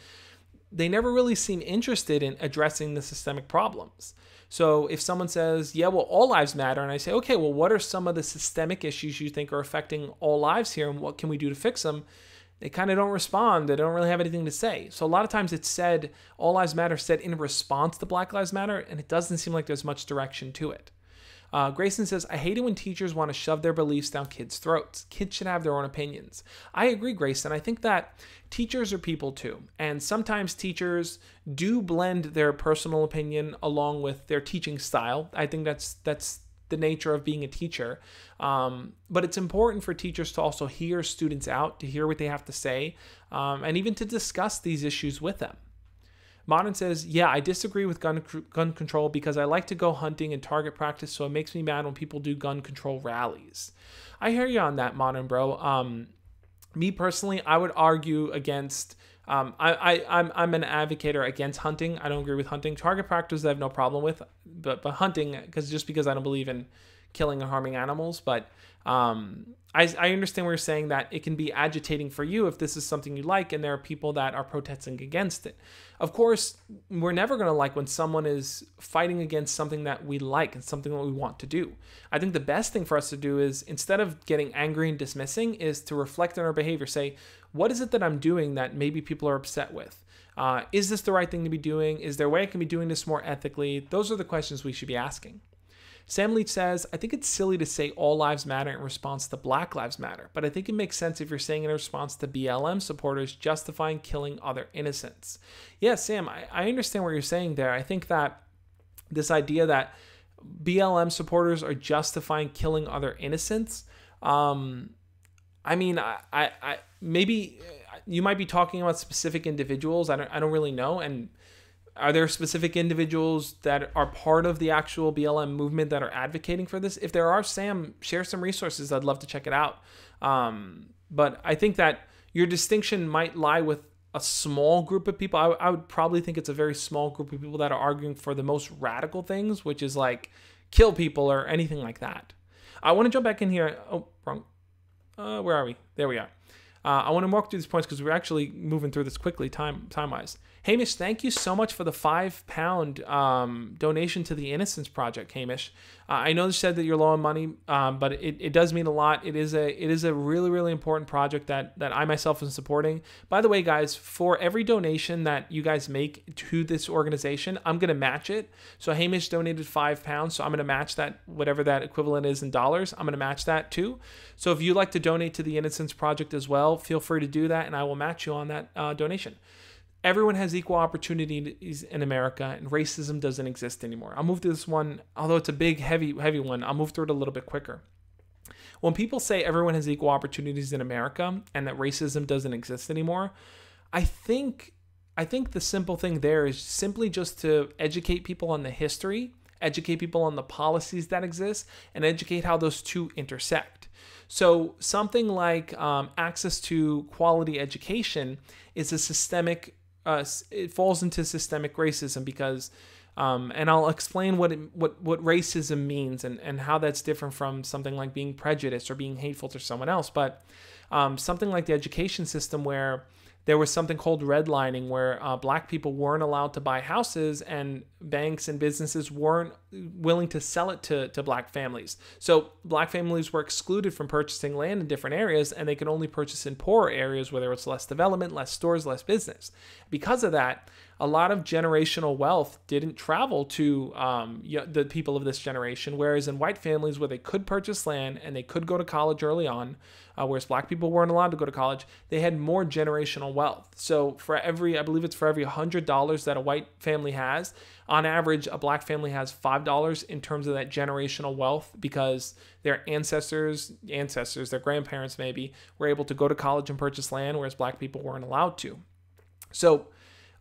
they never really seem interested in addressing the systemic problems. So if someone says, yeah, well, all lives matter, and I say, okay, well, what are some of the systemic issues you think are affecting all lives here, and what can we do to fix them? They kind of don't respond. They don't really have anything to say. So a lot of times it's said, all lives matter, said in response to Black Lives Matter, and it doesn't seem like there's much direction to it. Uh, Grayson says, I hate it when teachers want to shove their beliefs down kids' throats. Kids should have their own opinions. I agree, Grayson. I think that teachers are people too. And sometimes teachers do blend their personal opinion along with their teaching style. I think that's that's the nature of being a teacher. Um, but it's important for teachers to also hear students out, to hear what they have to say, um, and even to discuss these issues with them. Modern says, Yeah, I disagree with gun, gun control because I like to go hunting and target practice, so it makes me mad when people do gun control rallies. I hear you on that, Modern Bro. Um, me personally, I would argue against. Um, I, I, I'm, I'm an advocate against hunting. I don't agree with hunting. Target practice, I have no problem with, but, but hunting, because just because I don't believe in killing and harming animals. But um, I, I understand you're saying that it can be agitating for you if this is something you like, and there are people that are protesting against it. Of course, we're never going to like when someone is fighting against something that we like and something that we want to do. I think the best thing for us to do is instead of getting angry and dismissing, is to reflect on our behavior. Say, what is it that I'm doing that maybe people are upset with? Uh, is this the right thing to be doing? Is there a way I can be doing this more ethically? Those are the questions we should be asking. Sam Leach says, I think it's silly to say all lives matter in response to Black Lives Matter, but I think it makes sense if you're saying in response to BLM supporters justifying killing other innocents. Yeah, Sam, I, I understand what you're saying there. I think that this idea that BLM supporters are justifying killing other innocents, um, I mean, I, I, I maybe you might be talking about specific individuals. I don't, I don't really know. And are there specific individuals that are part of the actual BLM movement that are advocating for this? If there are, Sam, share some resources. I'd love to check it out. Um, but I think that your distinction might lie with a small group of people. I, I would probably think it's a very small group of people that are arguing for the most radical things, which is like kill people or anything like that. I want to jump back in here. Oh, wrong. Uh, where are we? There we are. Uh, I want to walk through these points because we're actually moving through this quickly, time time wise. Hamish, thank you so much for the five pound um, donation to the Innocence Project, Hamish. Uh, I know you said that you're low on money, um, but it, it does mean a lot. It is a it is a really really important project that that I myself am supporting. By the way, guys, for every donation that you guys make to this organization, I'm gonna match it. So Hamish donated five pounds, so I'm gonna match that whatever that equivalent is in dollars. I'm gonna match that too. So if you'd like to donate to the Innocence Project as well, feel free to do that, and I will match you on that uh, donation everyone has equal opportunities in America, and racism doesn't exist anymore. I'll move to this one, although it's a big, heavy, heavy one. I'll move through it a little bit quicker. When people say everyone has equal opportunities in America and that racism doesn't exist anymore, I think I think the simple thing there is simply just to educate people on the history, educate people on the policies that exist, and educate how those two intersect. So, something like um, access to quality education is a systemic uh, it falls into systemic racism because um, and I'll explain what it, what what racism means and, and how that's different from something like being prejudiced or being hateful to someone else. But um, something like the education system where there was something called redlining where uh, black people weren't allowed to buy houses and banks and businesses weren't willing to sell it to, to black families. So black families were excluded from purchasing land in different areas and they could only purchase in poorer areas where there was less development, less stores, less business. Because of that, a lot of generational wealth didn't travel to um, the people of this generation. Whereas in white families where they could purchase land and they could go to college early on, uh, whereas black people weren't allowed to go to college, they had more generational wealth. So for every, I believe it's for every $100 that a white family has, on average, a black family has $5 in terms of that generational wealth because their ancestors, ancestors, their grandparents maybe, were able to go to college and purchase land, whereas black people weren't allowed to. So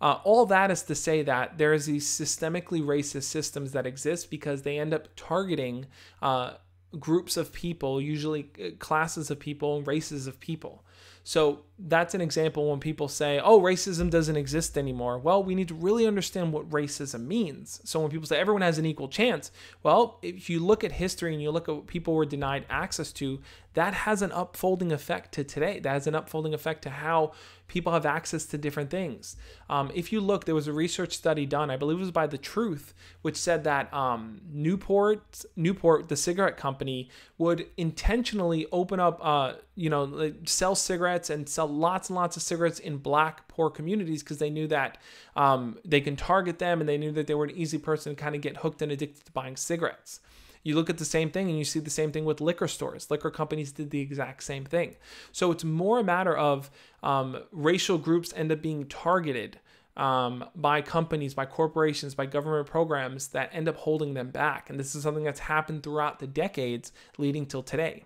uh, all that is to say that there is these systemically racist systems that exist because they end up targeting uh, groups of people, usually uh, classes of people races of people. So that's an example when people say, oh, racism doesn't exist anymore. Well, we need to really understand what racism means. So when people say everyone has an equal chance, well, if you look at history and you look at what people were denied access to, that has an upfolding effect to today. That has an upfolding effect to how people have access to different things. Um, if you look, there was a research study done, I believe it was by The Truth, which said that um, Newport, Newport, the cigarette company, would intentionally open up, uh, you know, sell cigarettes and sell lots and lots of cigarettes in black poor communities because they knew that um, they can target them and they knew that they were an easy person to kind of get hooked and addicted to buying cigarettes. You look at the same thing and you see the same thing with liquor stores. Liquor companies did the exact same thing. So it's more a matter of um, racial groups end up being targeted um, by companies, by corporations, by government programs that end up holding them back. And this is something that's happened throughout the decades leading till today.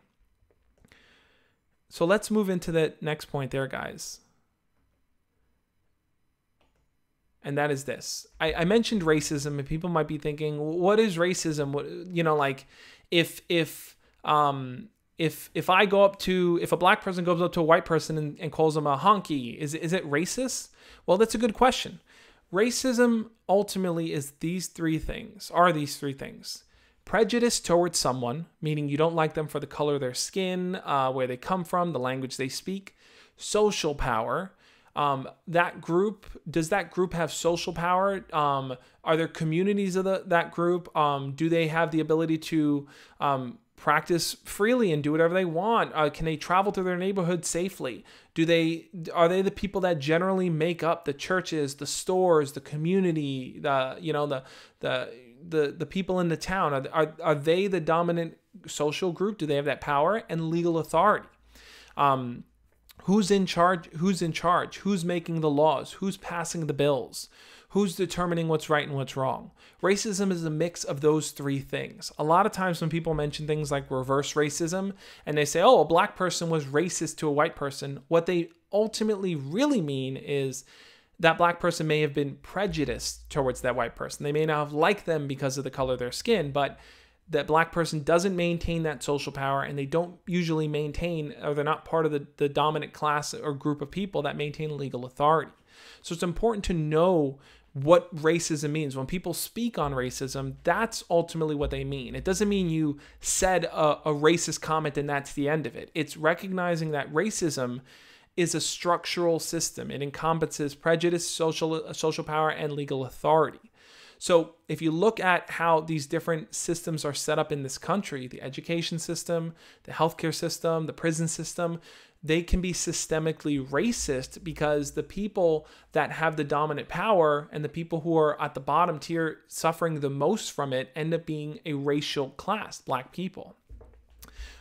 So let's move into the next point there, guys. And that is this. I, I mentioned racism, and people might be thinking, what is racism? What you know, like if if um if if I go up to if a black person goes up to a white person and, and calls them a honky, is is it racist? Well, that's a good question. Racism ultimately is these three things. Are these three things? Prejudice towards someone, meaning you don't like them for the color of their skin, uh, where they come from, the language they speak. Social power. Um, that group does that group have social power? Um, are there communities of the, that group? Um, do they have the ability to um, practice freely and do whatever they want? Uh, can they travel to their neighborhood safely? Do they are they the people that generally make up the churches, the stores, the community, the you know the the the the people in the town? Are are, are they the dominant social group? Do they have that power and legal authority? Um, who's in charge? Who's in charge? Who's making the laws? Who's passing the bills? Who's determining what's right and what's wrong? Racism is a mix of those three things. A lot of times when people mention things like reverse racism and they say, oh, a black person was racist to a white person, what they ultimately really mean is that black person may have been prejudiced towards that white person. They may not have liked them because of the color of their skin, but that black person doesn't maintain that social power and they don't usually maintain or they're not part of the, the dominant class or group of people that maintain legal authority. So it's important to know what racism means. When people speak on racism, that's ultimately what they mean. It doesn't mean you said a, a, racist comment and that's the end of it. It's recognizing that racism is a structural system. It encompasses prejudice, social social power, and legal authority. So if you look at how these different systems are set up in this country, the education system, the healthcare system, the prison system, they can be systemically racist because the people that have the dominant power and the people who are at the bottom tier suffering the most from it end up being a racial class, black people.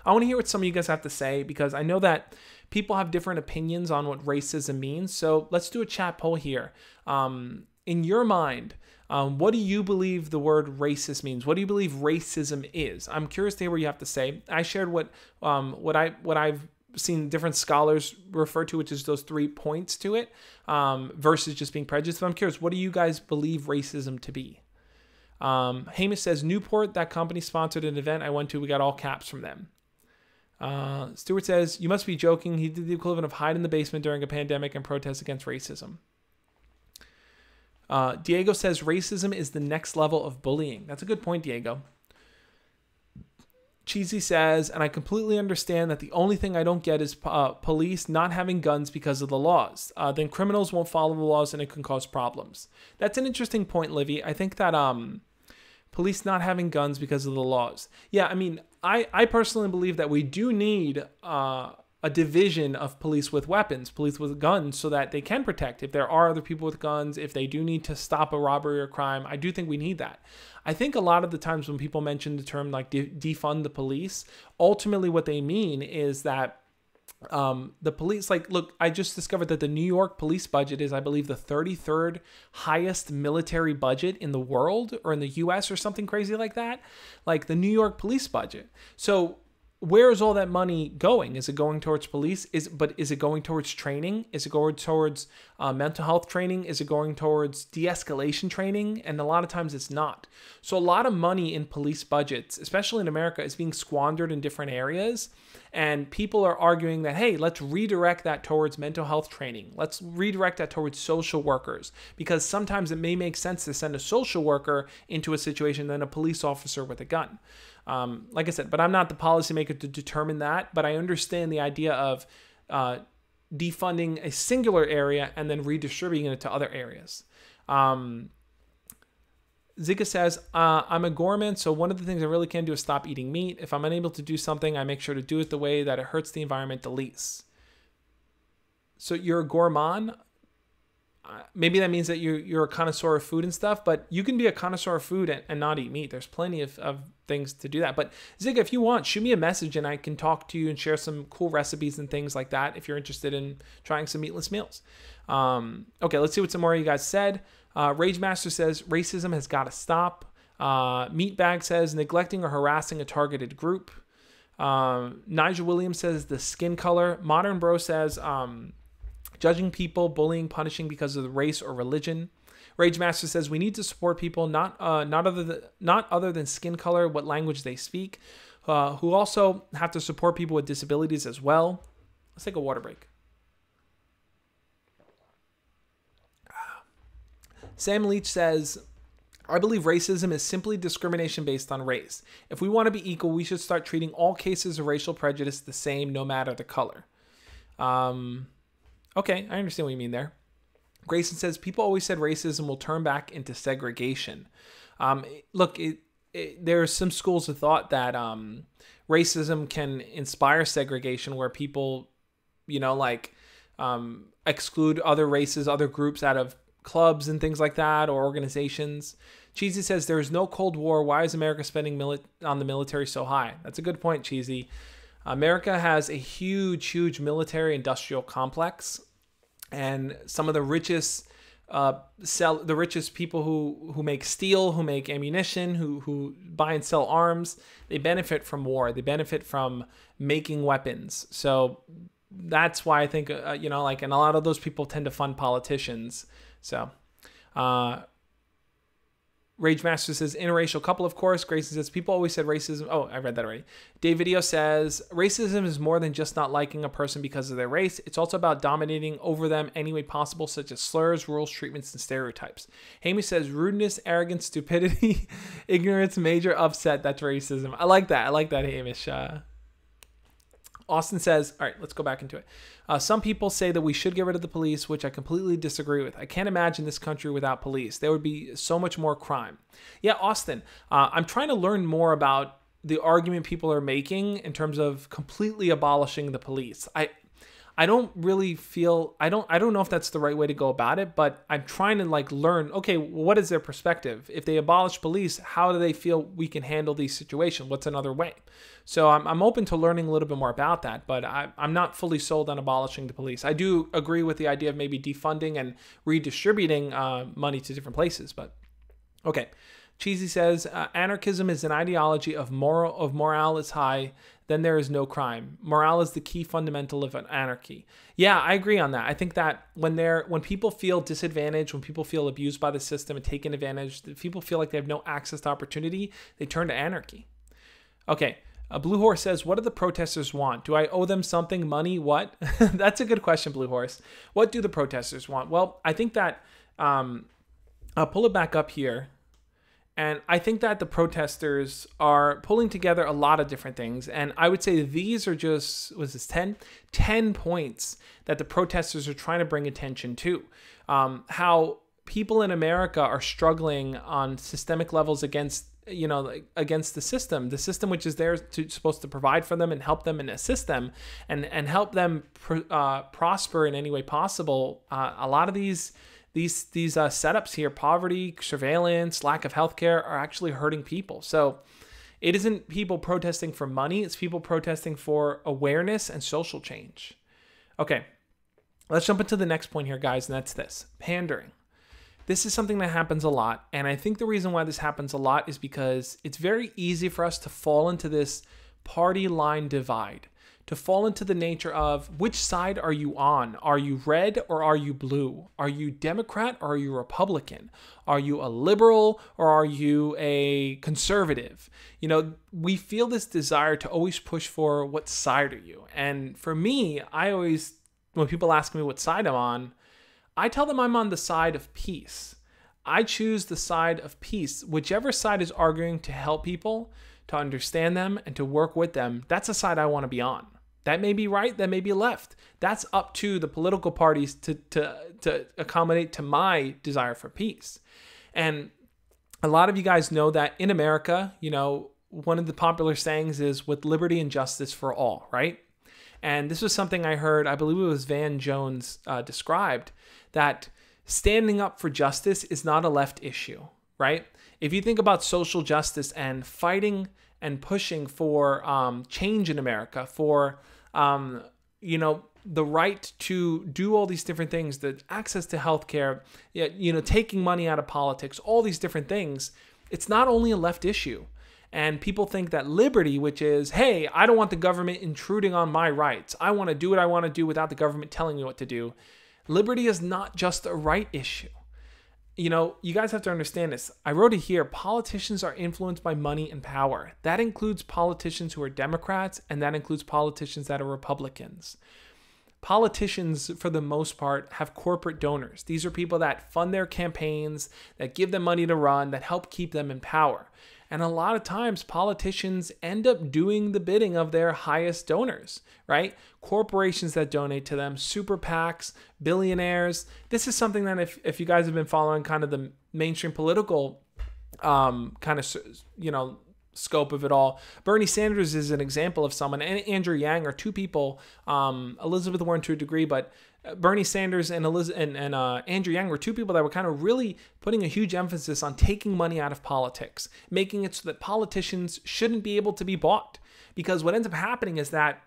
I want to hear what some of you guys have to say because I know that people have different opinions on what racism means. So let's do a chat poll here. Um, in your mind, um, what do you believe the word racist means? What do you believe racism is? I'm curious to hear what you have to say. I shared what um, what I what I've seen different scholars refer to, which is those three points to it, um, versus just being prejudiced. But I'm curious, what do you guys believe racism to be? Um, Hamish says Newport, that company sponsored an event I went to. We got all caps from them. Uh, Stewart says you must be joking. He did the equivalent of hide in the basement during a pandemic and protest against racism. Uh, Diego says racism is the next level of bullying. That's a good point, Diego. Cheesy says, and I completely understand that the only thing I don't get is uh, police not having guns because of the laws. Uh, then criminals won't follow the laws and it can cause problems. That's an interesting point, Livy. I think that um, police not having guns because of the laws. Yeah, I mean, I, I personally believe that we do need uh, a division of police with weapons, police with guns, so that they can protect. If there are other people with guns, if they do need to stop a robbery or crime, I do think we need that. I think a lot of the times when people mention the term like de- defund the police, ultimately what they mean is that um, the police like look i just discovered that the new york police budget is i believe the 33rd highest military budget in the world or in the us or something crazy like that. Like the new york police budget. So where is all that money going? Is it going towards police? Is but is it going towards training? Is it going towards uh, mental health training? Is it going towards de-escalation training? And a lot of times it's not. So a lot of money in police budgets, especially in America, is being squandered in different areas. And people are arguing that hey, let's redirect that towards mental health training. Let's redirect that towards social workers because sometimes it may make sense to send a social worker into a situation than a police officer with a gun. Um, like I said, but I'm not the policymaker to determine that. But I understand the idea of uh, defunding a singular area and then redistributing it to other areas. Um, Ziga says, uh, I'm a gourmand, so one of the things I really can do is stop eating meat. If I'm unable to do something, I make sure to do it the way that it hurts the environment the least. So you're a gourmand? Maybe that means that you're, you're a connoisseur of food and stuff, but you can be a connoisseur of food and, and not eat meat. There's plenty of, of things to do that. But Zig, if you want, shoot me a message and I can talk to you and share some cool recipes and things like that if you're interested in trying some meatless meals. Um, okay, let's see what some more of you guys said. Uh, Rage Master says racism has got to stop. Uh, Meatbag says neglecting or harassing a targeted group. Um, Nigel Williams says the skin color. Modern Bro says um, judging people, bullying, punishing because of the race or religion. Rage Master says we need to support people not uh, not other than not other than skin color, what language they speak, uh, who also have to support people with disabilities as well. Let's take a water break. Sam Leach says, I believe racism is simply discrimination based on race. If we want to be equal, we should start treating all cases of racial prejudice the same, no matter the color. Um, okay, I understand what you mean there. Grayson says people always said racism will turn back into segregation. Um, look, it, it, there are some schools of thought that um, racism can inspire segregation, where people, you know, like um, exclude other races, other groups out of clubs and things like that or organizations. Cheesy says there is no Cold War. Why is America spending mili- on the military so high? That's a good point, Cheesy. America has a huge, huge military industrial complex, and some of the richest uh, sell the richest people who who make steel, who make ammunition, who who buy and sell arms. They benefit from war. They benefit from making weapons. So that's why I think uh, you know, like, and a lot of those people tend to fund politicians so, uh, Rage Master says interracial couple, of course. Grayson says people always said racism. Oh, I read that already. Dave Video says racism is more than just not liking a person because of their race. It's also about dominating over them any way possible, such as slurs, rules, treatments, and stereotypes. Hamish says rudeness, arrogance, stupidity, ignorance, major upset. That's racism. I like that. I like that, Hamish. Uh, Austin says, all right, let's go back into it. Uh, some people say that we should get rid of the police, which I completely disagree with. I can't imagine this country without police. There would be so much more crime. Yeah, Austin, uh, I'm trying to learn more about the argument people are making in terms of completely abolishing the police. I I don't really feel I don't I don't know if that's the right way to go about it, but I'm trying to like learn, okay, what is their perspective? If they abolish police, how do they feel we can handle these situations? What's another way? So I'm, I'm open to learning a little bit more about that, but I, I'm not fully sold on abolishing the police. I do agree with the idea of maybe defunding and redistributing uh, money to different places, but okay. Cheesy says uh, anarchism is an ideology of moral of morale is high, then there is no crime. Morale is the key fundamental of an anarchy. Yeah, I agree on that. I think that when they're when people feel disadvantaged, when people feel abused by the system and taken advantage, people feel like they have no access to opportunity, they turn to anarchy. Okay. A Blue Horse says, What do the protesters want? Do I owe them something? Money? What? That's a good question, Blue Horse. What do the protesters want? Well, I think that um, I'll pull it back up here and I think that the protesters are pulling together a lot of different things. And I would say these are just, was this 10? 10 points that the protesters are trying to bring attention to. Um, how people in America are struggling on systemic levels against you know against the system the system which is there to supposed to provide for them and help them and assist them and and help them pr- uh, prosper in any way possible uh, a lot of these these these uh, setups here, poverty, surveillance, lack of healthcare, are actually hurting people. So it isn't people protesting for money; it's people protesting for awareness and social change. Okay, let's jump into the next point here, guys, and that's this: pandering. This is something that happens a lot, and I think the reason why this happens a lot is because it's very easy for us to fall into this party line divide to fall into the nature of which side are you on? Are you red or are you blue? Are you Democrat or are you Republican? Are you a liberal or are you a conservative? You know, we feel this desire to always push for what side are you? And for me, I always, when people ask me what side I'm on, I tell them I'm on the side of peace. I choose the side of peace. Whichever side is arguing to help people, to understand them, and to work with them, that's the side I want to be on. That may be right, that may be left. That's up to the political parties to, to, to accommodate to my desire for peace. And a lot of you guys know that in America, you know, one of the popular sayings is with liberty and justice for all, right? And this was something I heard, I believe it was Van Jones uh, described, that standing up for justice is not a left issue, right? If you think about social justice and fighting and pushing for um, change in America, for um, you know the right to do all these different things, the access to healthcare, you know, taking money out of politics, all these different things, it's not only a left issue. And people think that liberty, which is, hey, I don't want the government intruding on my rights. I want to do what I want to do without the government telling me what to do. Liberty is not just a right issue. You know, you guys have to understand this. I wrote it here politicians are influenced by money and power. That includes politicians who are Democrats, and that includes politicians that are Republicans. Politicians, for the most part, have corporate donors. These are people that fund their campaigns, that give them money to run, that help keep them in power. And a lot of times, politicians end up doing the bidding of their highest donors, right? Corporations that donate to them, super PACs, billionaires. This is something that, if, if you guys have been following kind of the mainstream political um, kind of, you know, scope of it all. Bernie Sanders is an example of someone, and Andrew Yang are two people. Um, Elizabeth Warren to a degree, but Bernie Sanders and Elizabeth and, and uh, Andrew Yang were two people that were kind of really putting a huge emphasis on taking money out of politics, making it so that politicians shouldn't be able to be bought. Because what ends up happening is that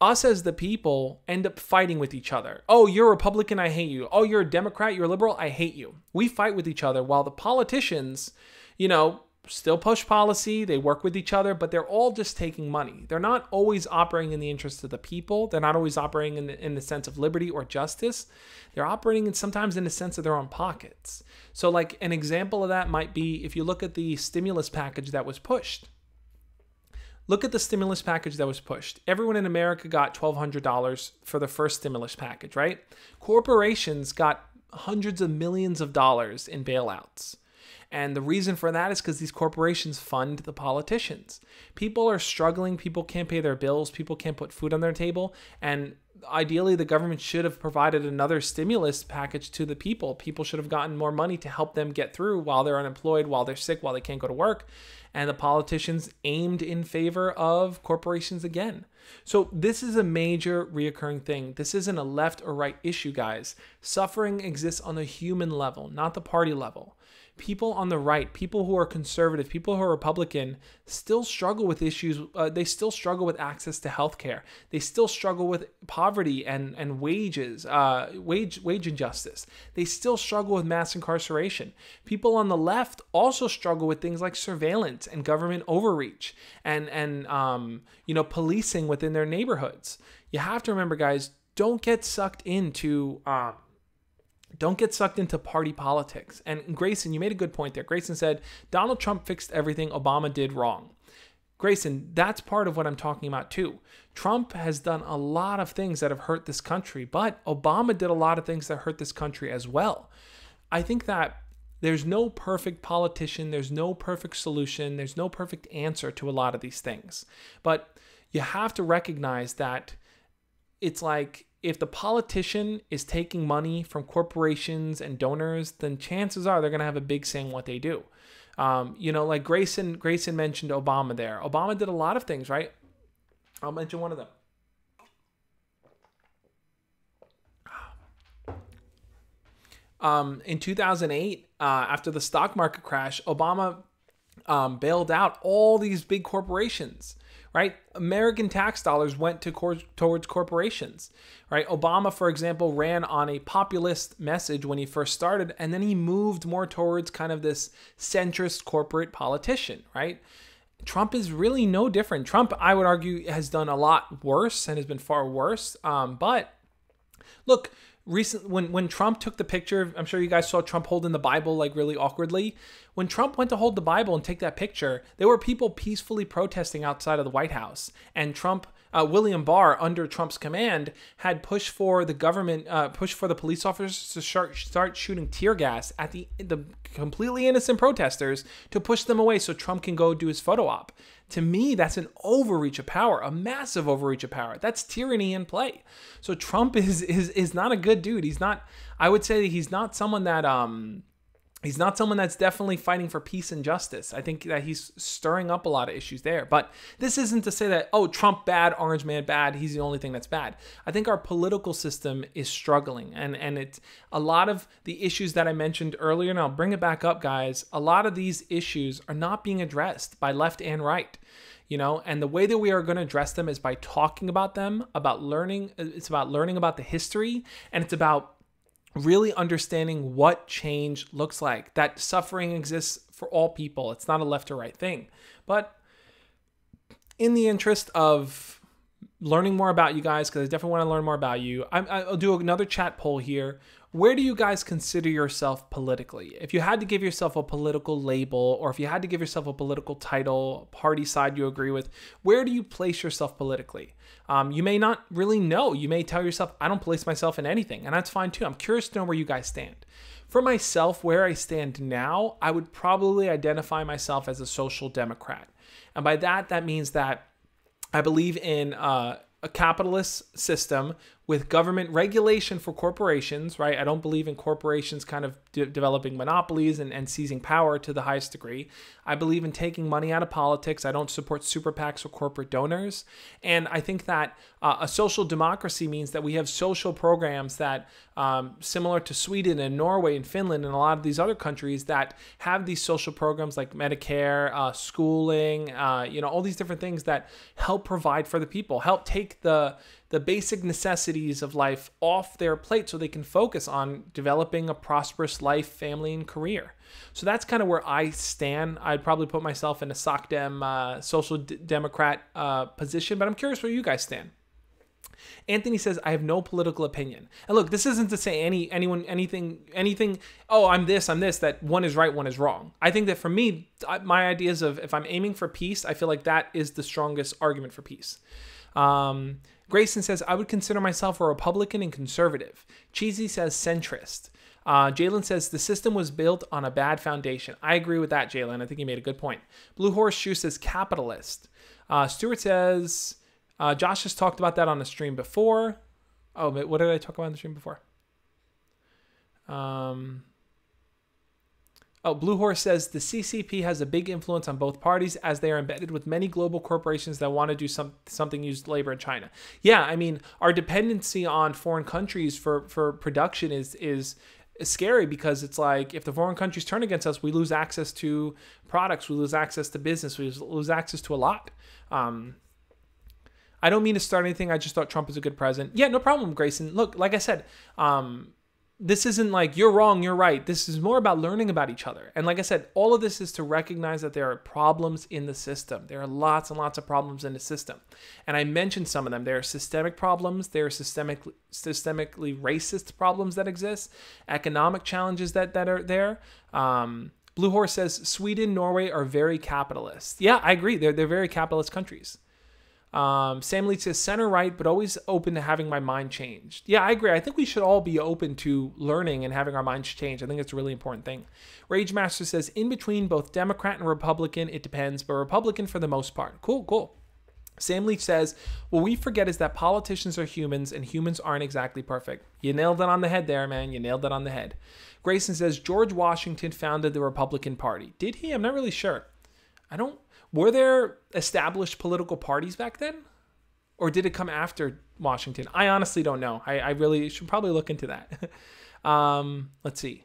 us as the people end up fighting with each other. Oh, you're a Republican, I hate you. Oh, you're a Democrat, you're a liberal, I hate you. We fight with each other while the politicians, you know, still push policy, they work with each other, but they're all just taking money. They're not always operating in the interest of the people. They're not always operating in the, in the sense of liberty or justice. They're operating in sometimes in the sense of their own pockets. So, like an example of that might be if you look at the stimulus package that was pushed. Look at the stimulus package that was pushed. Everyone in America got $1,200 for the first stimulus package, right? Corporations got hundreds of millions of dollars in bailouts. And the reason for that is because these corporations fund the politicians. People are struggling, people can't pay their bills, people can't put food on their table. And ideally, the government should have provided another stimulus package to the people. People should have gotten more money to help them get through while they're unemployed, while they're sick, while they can't go to work. And the politicians aimed in favor of corporations again. So, this is a major reoccurring thing. This isn't a left or right issue, guys. Suffering exists on the human level, not the party level people on the right, people who are conservative, people who are Republican, still struggle with issues. Uh, they still struggle with access to healthcare. They still struggle with poverty and and wages, uh, wage wage injustice. They still struggle with mass incarceration. People on the left also struggle with things like surveillance and government overreach and and um, you know policing within their neighborhoods. You have to remember, guys, don't get sucked into. Um, don't get sucked into party politics. And Grayson, you made a good point there. Grayson said Donald Trump fixed everything Obama did wrong. Grayson, that's part of what I'm talking about too. Trump has done a lot of things that have hurt this country, but Obama did a lot of things that hurt this country as well. I think that there's no perfect politician, there's no perfect solution, there's no perfect answer to a lot of these things. But you have to recognize that it's like if the politician is taking money from corporations and donors, then chances are they're going to have a big say in what they do. Um, you know, like Grayson, Grayson mentioned Obama there. Obama did a lot of things, right? I'll mention one of them. Um, in 2008, uh, after the stock market crash, Obama um, bailed out all these big corporations right? American tax dollars went to cor- towards corporations, right? Obama, for example, ran on a populist message when he first started, and then he moved more towards kind of this centrist corporate politician, right? Trump is really no different. Trump, I would argue, has done a lot worse and has been far worse. Um, but look, recent when when Trump took the picture, I'm sure you guys saw Trump holding the Bible like really awkwardly. When Trump went to hold the Bible and take that picture, there were people peacefully protesting outside of the White House, and Trump. Uh, William Barr, under Trump's command, had pushed for the government, uh, pushed for the police officers to start, start shooting tear gas at the the completely innocent protesters to push them away so Trump can go do his photo op. To me, that's an overreach of power, a massive overreach of power. That's tyranny in play. So Trump is is is not a good dude. He's not. I would say he's not someone that um he's not someone that's definitely fighting for peace and justice. I think that he's stirring up a lot of issues there. But this isn't to say that, oh, Trump bad, Orange Man bad, he's the only thing that's bad. I think our political system is struggling. And, and it's a lot of the issues that I mentioned earlier, and I'll bring it back up, guys. A lot of these issues are not being addressed by left and right. You know, and the way that we are going to address them is by talking about them, about learning. It's about learning about the history, and it's about really understanding what change looks like. That suffering exists for all people. It's not a left or right thing. But in the interest of learning more about you guys, because I definitely want to learn more about you, i will do another chat poll here where do you guys consider yourself politically? If you had to give yourself a political label, or if you had to give yourself a political title, party side you agree with, where do you place yourself politically? Um, you may not really know. You may tell yourself, I don't place myself in anything, and that's fine too. I'm curious to know where you guys stand. For myself, where I stand now, I would probably identify myself as a social democrat. And by that, that means that I believe in uh, a capitalist system with government regulation for corporations, right? I don't believe in corporations kind of de- developing monopolies and, and seizing power to the highest degree. I believe in taking money out of politics. I don't support super PACs or corporate donors. And I think that uh, a social democracy means that we have social programs that, um, similar to Sweden and Norway and Finland and a lot of these other countries, that have these social programs like Medicare, uh, schooling, uh, you know, all these different things that help provide for the people, help take the the basic necessities of life off their plate so they can focus on developing a prosperous life, family, and career. So that's kind of where I stand. I'd probably put myself in a SOCDEM, uh, social d- democrat uh, position, but I'm curious where you guys stand. Anthony says, "I have no political opinion." And look, this isn't to say any anyone anything anything. Oh, I'm this, I'm this. That one is right, one is wrong. I think that for me, my ideas of if I'm aiming for peace, I feel like that is the strongest argument for peace. Um, Grayson says, I would consider myself a Republican and conservative. Cheesy says centrist. Uh, Jalen says the system was built on a bad foundation. I agree with that, Jalen. I think he made a good point. Blue Horseshoe says capitalist. Uh, Stuart says uh, Josh has talked about that on the stream before. Oh, what did I talk about on the stream before? Um, Oh, Blue Horse says the CCP has a big influence on both parties as they are embedded with many global corporations that want to do some, something used labor in China. Yeah, I mean, our dependency on foreign countries for, for production is is scary because it's like if the foreign countries turn against us, we lose access to products, we lose access to business, we lose access to a lot. Um, I don't mean to start anything. I just thought Trump is a good president. Yeah, no problem, Grayson. Look, like I said, um, this isn't like you're wrong, you're right. This is more about learning about each other. And like I said, all of this is to recognize that there are problems in the system. There are lots and lots of problems in the system. And I mentioned some of them. There are systemic problems, there are systemic systemically racist problems that exist, economic challenges that that are there. Um, Blue Horse says Sweden, Norway are very capitalist. Yeah, I agree. They're they're very capitalist countries. Um, Sam Lee says center right, but always open to having my mind changed. Yeah, I agree. I think we should all be open to learning and having our minds changed. I think it's a really important thing. Rage Master says in between both Democrat and Republican, it depends, but Republican for the most part. Cool, cool. Sam Leach says, What we forget is that politicians are humans and humans aren't exactly perfect. You nailed it on the head there, man. You nailed it on the head. Grayson says, George Washington founded the Republican Party. Did he? I'm not really sure. I don't were there established political parties back then? Or did it come after Washington? I honestly don't know. I, I really should probably look into that. um, let's see.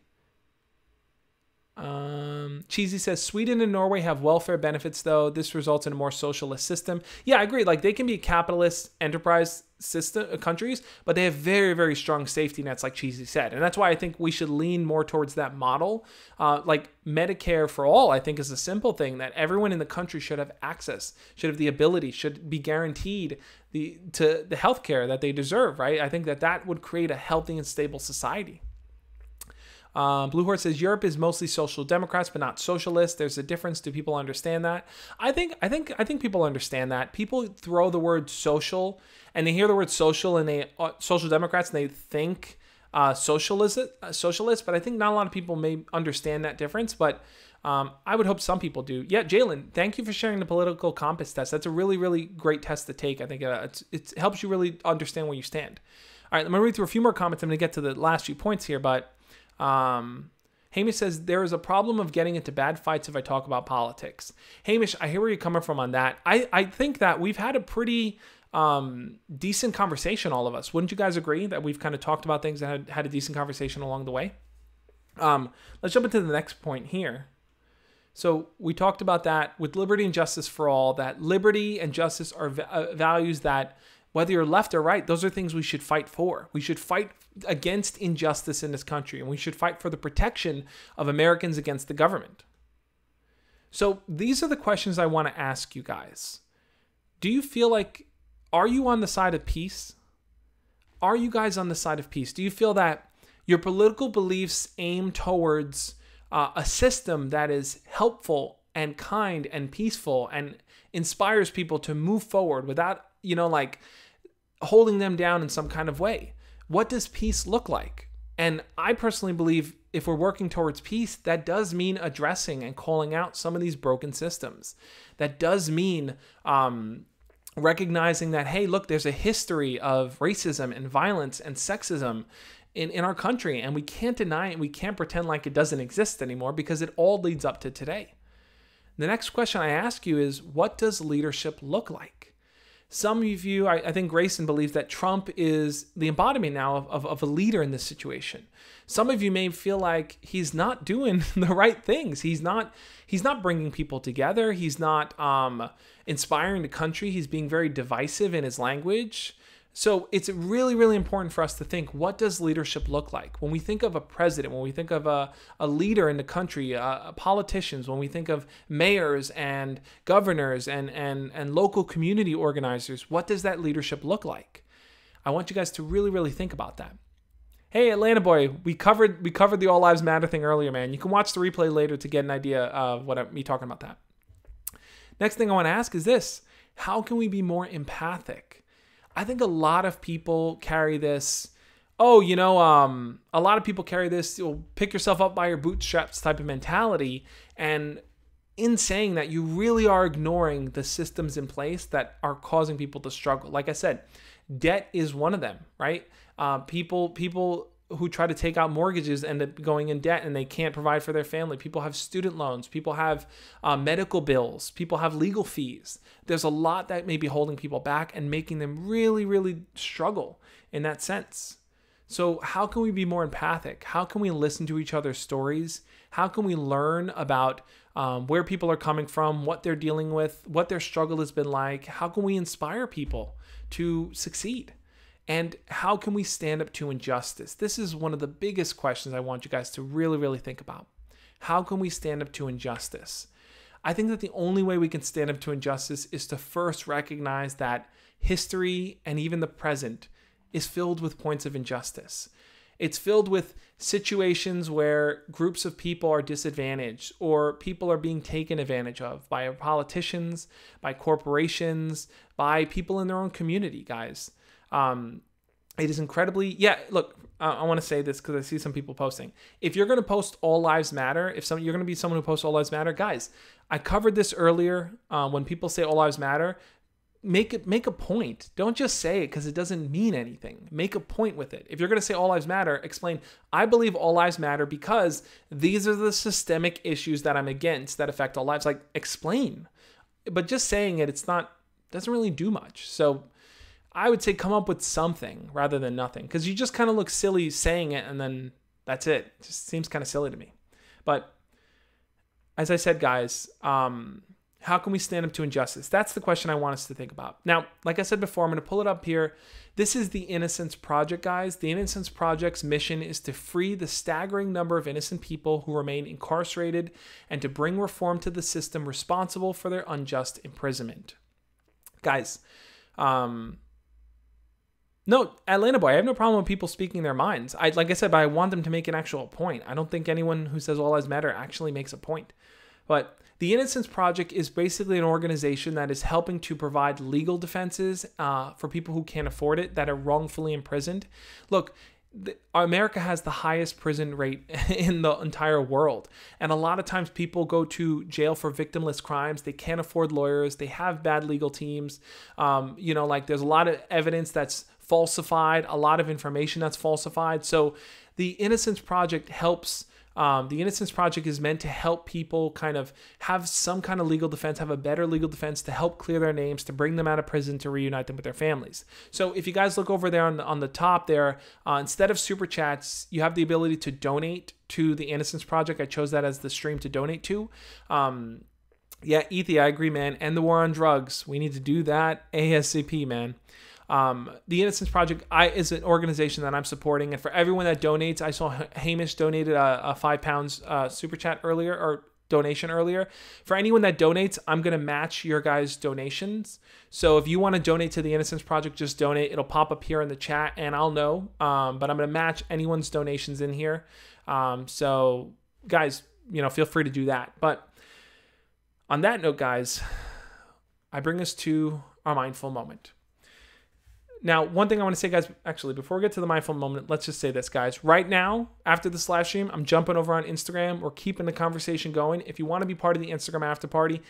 Um, Cheesy says Sweden and Norway have welfare benefits, though. This results in a more socialist system. Yeah, I agree. Like they can be capitalist enterprise system uh, countries, but they have very, very strong safety nets, like Cheesy said, and that's why I think we should lean more towards that model. Uh, like Medicare for all, I think is a simple thing that everyone in the country should have access, should have the ability, should be guaranteed the to the healthcare that they deserve. Right? I think that that would create a healthy and stable society. Um, Blue Horse says Europe is mostly social democrats, but not socialists. There's a difference. Do people understand that? I think I think I think people understand that. People throw the word social and they hear the word social and they uh, social democrats and they think uh, socialist uh, socialist. But I think not a lot of people may understand that difference. But um, I would hope some people do. Yeah, Jalen, thank you for sharing the political compass test. That's a really, really great test to take. I think uh, it helps you really understand where you stand. All right, let me read through a few more comments. I'm going to get to the last few points here, but um, Hamish says, There is a problem of getting into bad fights if I talk about politics. Hamish, I hear where you're coming from on that. I, I think that we've had a pretty um, decent conversation, all of us. Wouldn't you guys agree that we've kind of talked about things and had, had a decent conversation along the way? Um, let's jump into the next point here. So we talked about that with liberty and justice for all, that liberty and justice are uh, values that whether you're left or right, those are things we should fight for. We should fight against injustice in this country and we should fight for the protection of Americans against the government. So these are the questions I want to ask you guys. Do you feel like are you on the side of peace? Are you guys on the side of peace? Do you feel that your political beliefs aim towards uh, a system that is helpful and kind and peaceful and inspires people to move forward without, you know, like holding them down in some kind of way? What does peace look like? And I personally believe if we're working towards peace, that does mean addressing and calling out some of these broken systems. That does mean um, recognizing that, hey, look, there's a history of racism and violence and sexism in, in our country, and we can't deny it. We can't pretend like it doesn't exist anymore because it all leads up to today. The next question I ask you is what does leadership look like? Some of you, I, I think Grayson believes that Trump is the embodiment now of, of, of a leader in this situation. Some of you may feel like he's not doing the right things. He's not he's not bringing people together. He's not um, inspiring the country. He's being very divisive in his language. So it's really, really important for us to think what does leadership look like? When we think of a president, when we think of a, a leader in the country, uh, politicians, when we think of mayors and governors and, and, and local community organizers, what does that leadership look like? I want you guys to really, really think about that. Hey, Atlanta boy, we covered we covered the All Lives Matter thing earlier, man. You can watch the replay later to get an idea of what I'm, me talking about that. Next thing I want to ask is this: How can we be more empathic? I think a lot of people carry this. Oh, you know, um, a lot of people carry this. You'll pick yourself up by your bootstraps type of mentality, and in saying that, you really are ignoring the systems in place that are causing people to struggle. Like I said, debt is one of them, right? Uh, people, people who try to take out mortgages end up going in debt and they can't provide for their family. People have student loans. People have uh, medical bills. People have legal fees. There's a lot that may be holding people back and making them really, really struggle in that sense. So, how can we be more empathic? How can we listen to each other's stories? How can we learn about um, where people are coming from, what they're dealing with, what their struggle has been like? How can we inspire people to succeed? And how can we stand up to injustice? This is one of the biggest questions I want you guys to really, really think about. How can we stand up to injustice? I think that the only way we can stand up to injustice is to first recognize that history and even the present is filled with points of injustice. It's filled with situations where groups of people are disadvantaged or people are being taken advantage of by politicians, by corporations, by people in their own community, guys. Um, it is incredibly yeah. Look, I want to say this because I see some people posting. If you're going to post all lives matter, if some you're going to be someone who posts all lives matter, guys, I covered this earlier. Uh, when people say all lives matter, make it make a point. Don't just say it because it doesn't mean anything. Make a point with it. If you're going to say all lives matter, explain. I believe all lives matter because these are the systemic issues that I'm against that affect all lives. Like explain. But just saying it, it's not doesn't really do much. So I would say come up with something rather than nothing because you just kind of look silly saying it and then that's it. it just seems kind of silly to me. But as I said, guys, um, how can we stand up to injustice? That's the question I want us to think about. Now, like I said before, I'm going to pull it up here. This is the Innocence Project, guys. The Innocence Project's mission is to free the staggering number of innocent people who remain incarcerated and to bring reform to the system responsible for their unjust imprisonment. Guys, um, no, Atlanta boy, I have no problem with people speaking their minds. I like I said, but I want them to make an actual point. I don't think anyone who says all lives matter actually makes a point. But the Innocence Project is basically an organization that is helping to provide legal defenses uh, for people who can't afford it that are wrongfully imprisoned. Look, the, America has the highest prison rate in the entire world. And a lot of times people go to jail for victimless crimes. They can't afford lawyers. They have bad legal teams. Um, you know, like there's a lot of evidence that's falsified, a lot of information that's falsified. So the Innocence Project helps Um, the Innocence Project is meant to help people kind of have some kind of legal defense, have a better legal defense to help clear their names, to bring them out of prison, to reunite them with their families. So if you guys look over there on the, on the top there, uh, instead of super chats, you have the ability to donate to the Innocence Project. I chose that as the stream to donate to. Um, yeah, Ethi, I agree, man. End the war on drugs. We need to do that ASAP, man. Um, the Innocence Project I, is an organization that I'm supporting, and for everyone that donates, I saw Hamish donated a, a five pounds uh, super chat earlier or donation earlier. For anyone that donates, I'm gonna match your guys' donations. So if you want to donate to the Innocence Project, just donate. It'll pop up here in the chat, and I'll know. Um, but I'm gonna match anyone's donations in here. Um, so guys, you know, feel free to do that. But on that note, guys, I bring us to our mindful moment. Now, one thing I want to say, guys, actually, before we get to the mindful moment, let's just say this, guys. Right now, after this live stream, I'm jumping over on Instagram. We're keeping the conversation going. If you want to be part of the Instagram after party,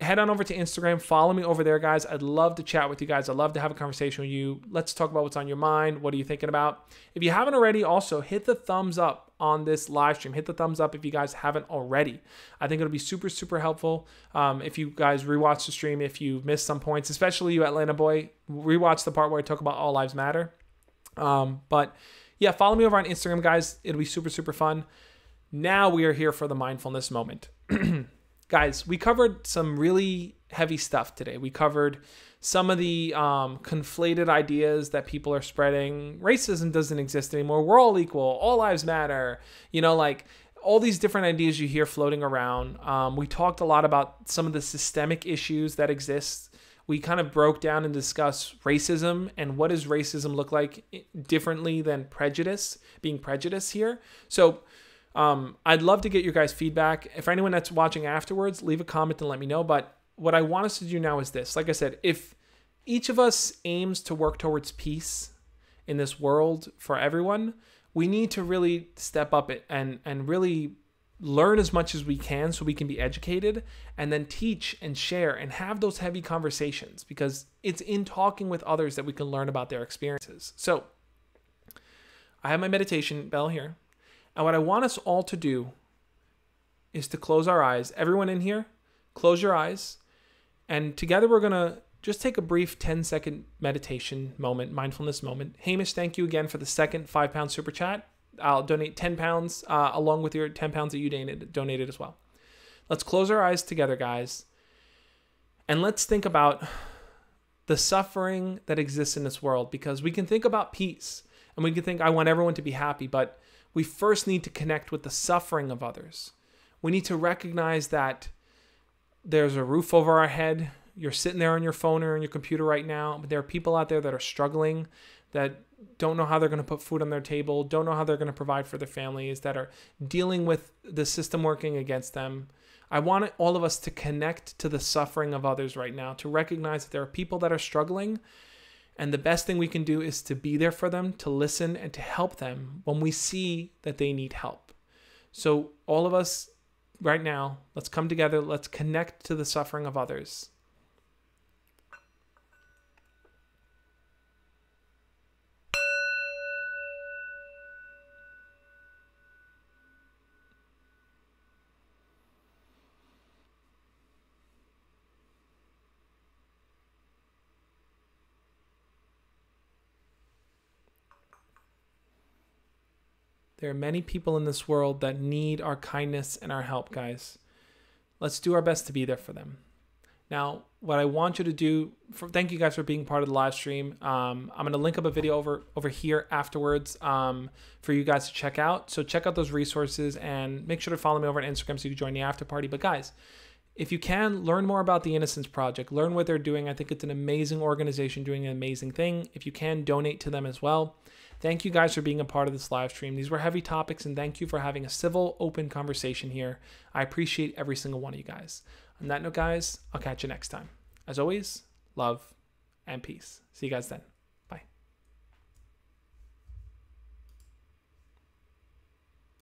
head on over to Instagram. Follow me over there, guys. I'd love to chat with you guys. I'd love to have a conversation with you. Let's talk about what's on your mind. What are you thinking about? If you haven't already, also hit the thumbs up on this live stream. Hit the thumbs up if you guys haven't already. I think it'll be super, super helpful. Um, if you guys rewatch the stream, if you missed some points, especially you, Atlanta boy, rewatch the part where I talk about all lives matter. Um, but yeah, follow me over on Instagram, guys. It'll be super, super fun. Now we are here for the mindfulness moment. guys, we covered some really heavy stuff today. We covered some of the um, conflated ideas that people are spreading. Racism doesn't exist anymore. We're all equal. All lives matter. You know, like all these different ideas you hear floating around. Um, we talked a lot about some of the systemic issues that exist. We kind of broke down and discussed racism and what does racism look like differently than prejudice, being prejudice here. So, um, I'd love to get your guys' feedback. If anyone that's watching afterwards, leave a comment and let me know. But what I want us to do now is this. Like I said, if each of us aims to work towards peace in this world for everyone, we need to really step up it and and really learn as much as we can so we can be educated and then teach and share and have those heavy conversations because it's in talking with others that we can learn about their experiences. So, I have my meditation bell here. And what I want us all to do is to close our eyes. Everyone in here, close your eyes and together we're going to just take a brief 10 second meditation moment, mindfulness moment. Hamish, thank you again for the second five pound super chat. I'll donate 10 pounds uh, along with your 10 pounds that you donated, donated as well. Let's close our eyes together, guys. And let's think about the suffering that exists in this world because we can think about peace and we can think, I want everyone to be happy, but we first need to connect with the suffering of others. We need to recognize that there's a roof over our head. You're sitting there on your phone or on your computer right now, but there are people out there that are struggling, that don't know how they're going to put food on their table, don't know how they're going to provide for their families, that are dealing with the system working against them. I want all of us to connect to the suffering of others right now, to recognize that there are people that are struggling. And the best thing we can do is to be there for them, to listen, and to help them when we see that they need help. So, all of us right now. Let's come together. Let's connect to the suffering of others. There are many people in this world that need our kindness and our help, guys. Let's do our best to be there for them. Now, what I want you to do, for, thank you guys for being part of the live stream. Um, I'm going to link up a video over over here afterwards um, for you guys to check out. So check out those resources and make sure to follow me over on Instagram so you can join the after party. But guys, if you can learn more about the Innocence Project, learn what they're doing. I think it's an amazing organization doing an amazing thing. If you can, donate to them as well. Thank you guys for being a part of this live stream. These were heavy topics, and thank you for having a civil, open conversation here. I appreciate every single one of you guys. On that note, guys, I'll catch you next time. As always, love and peace. See you guys then.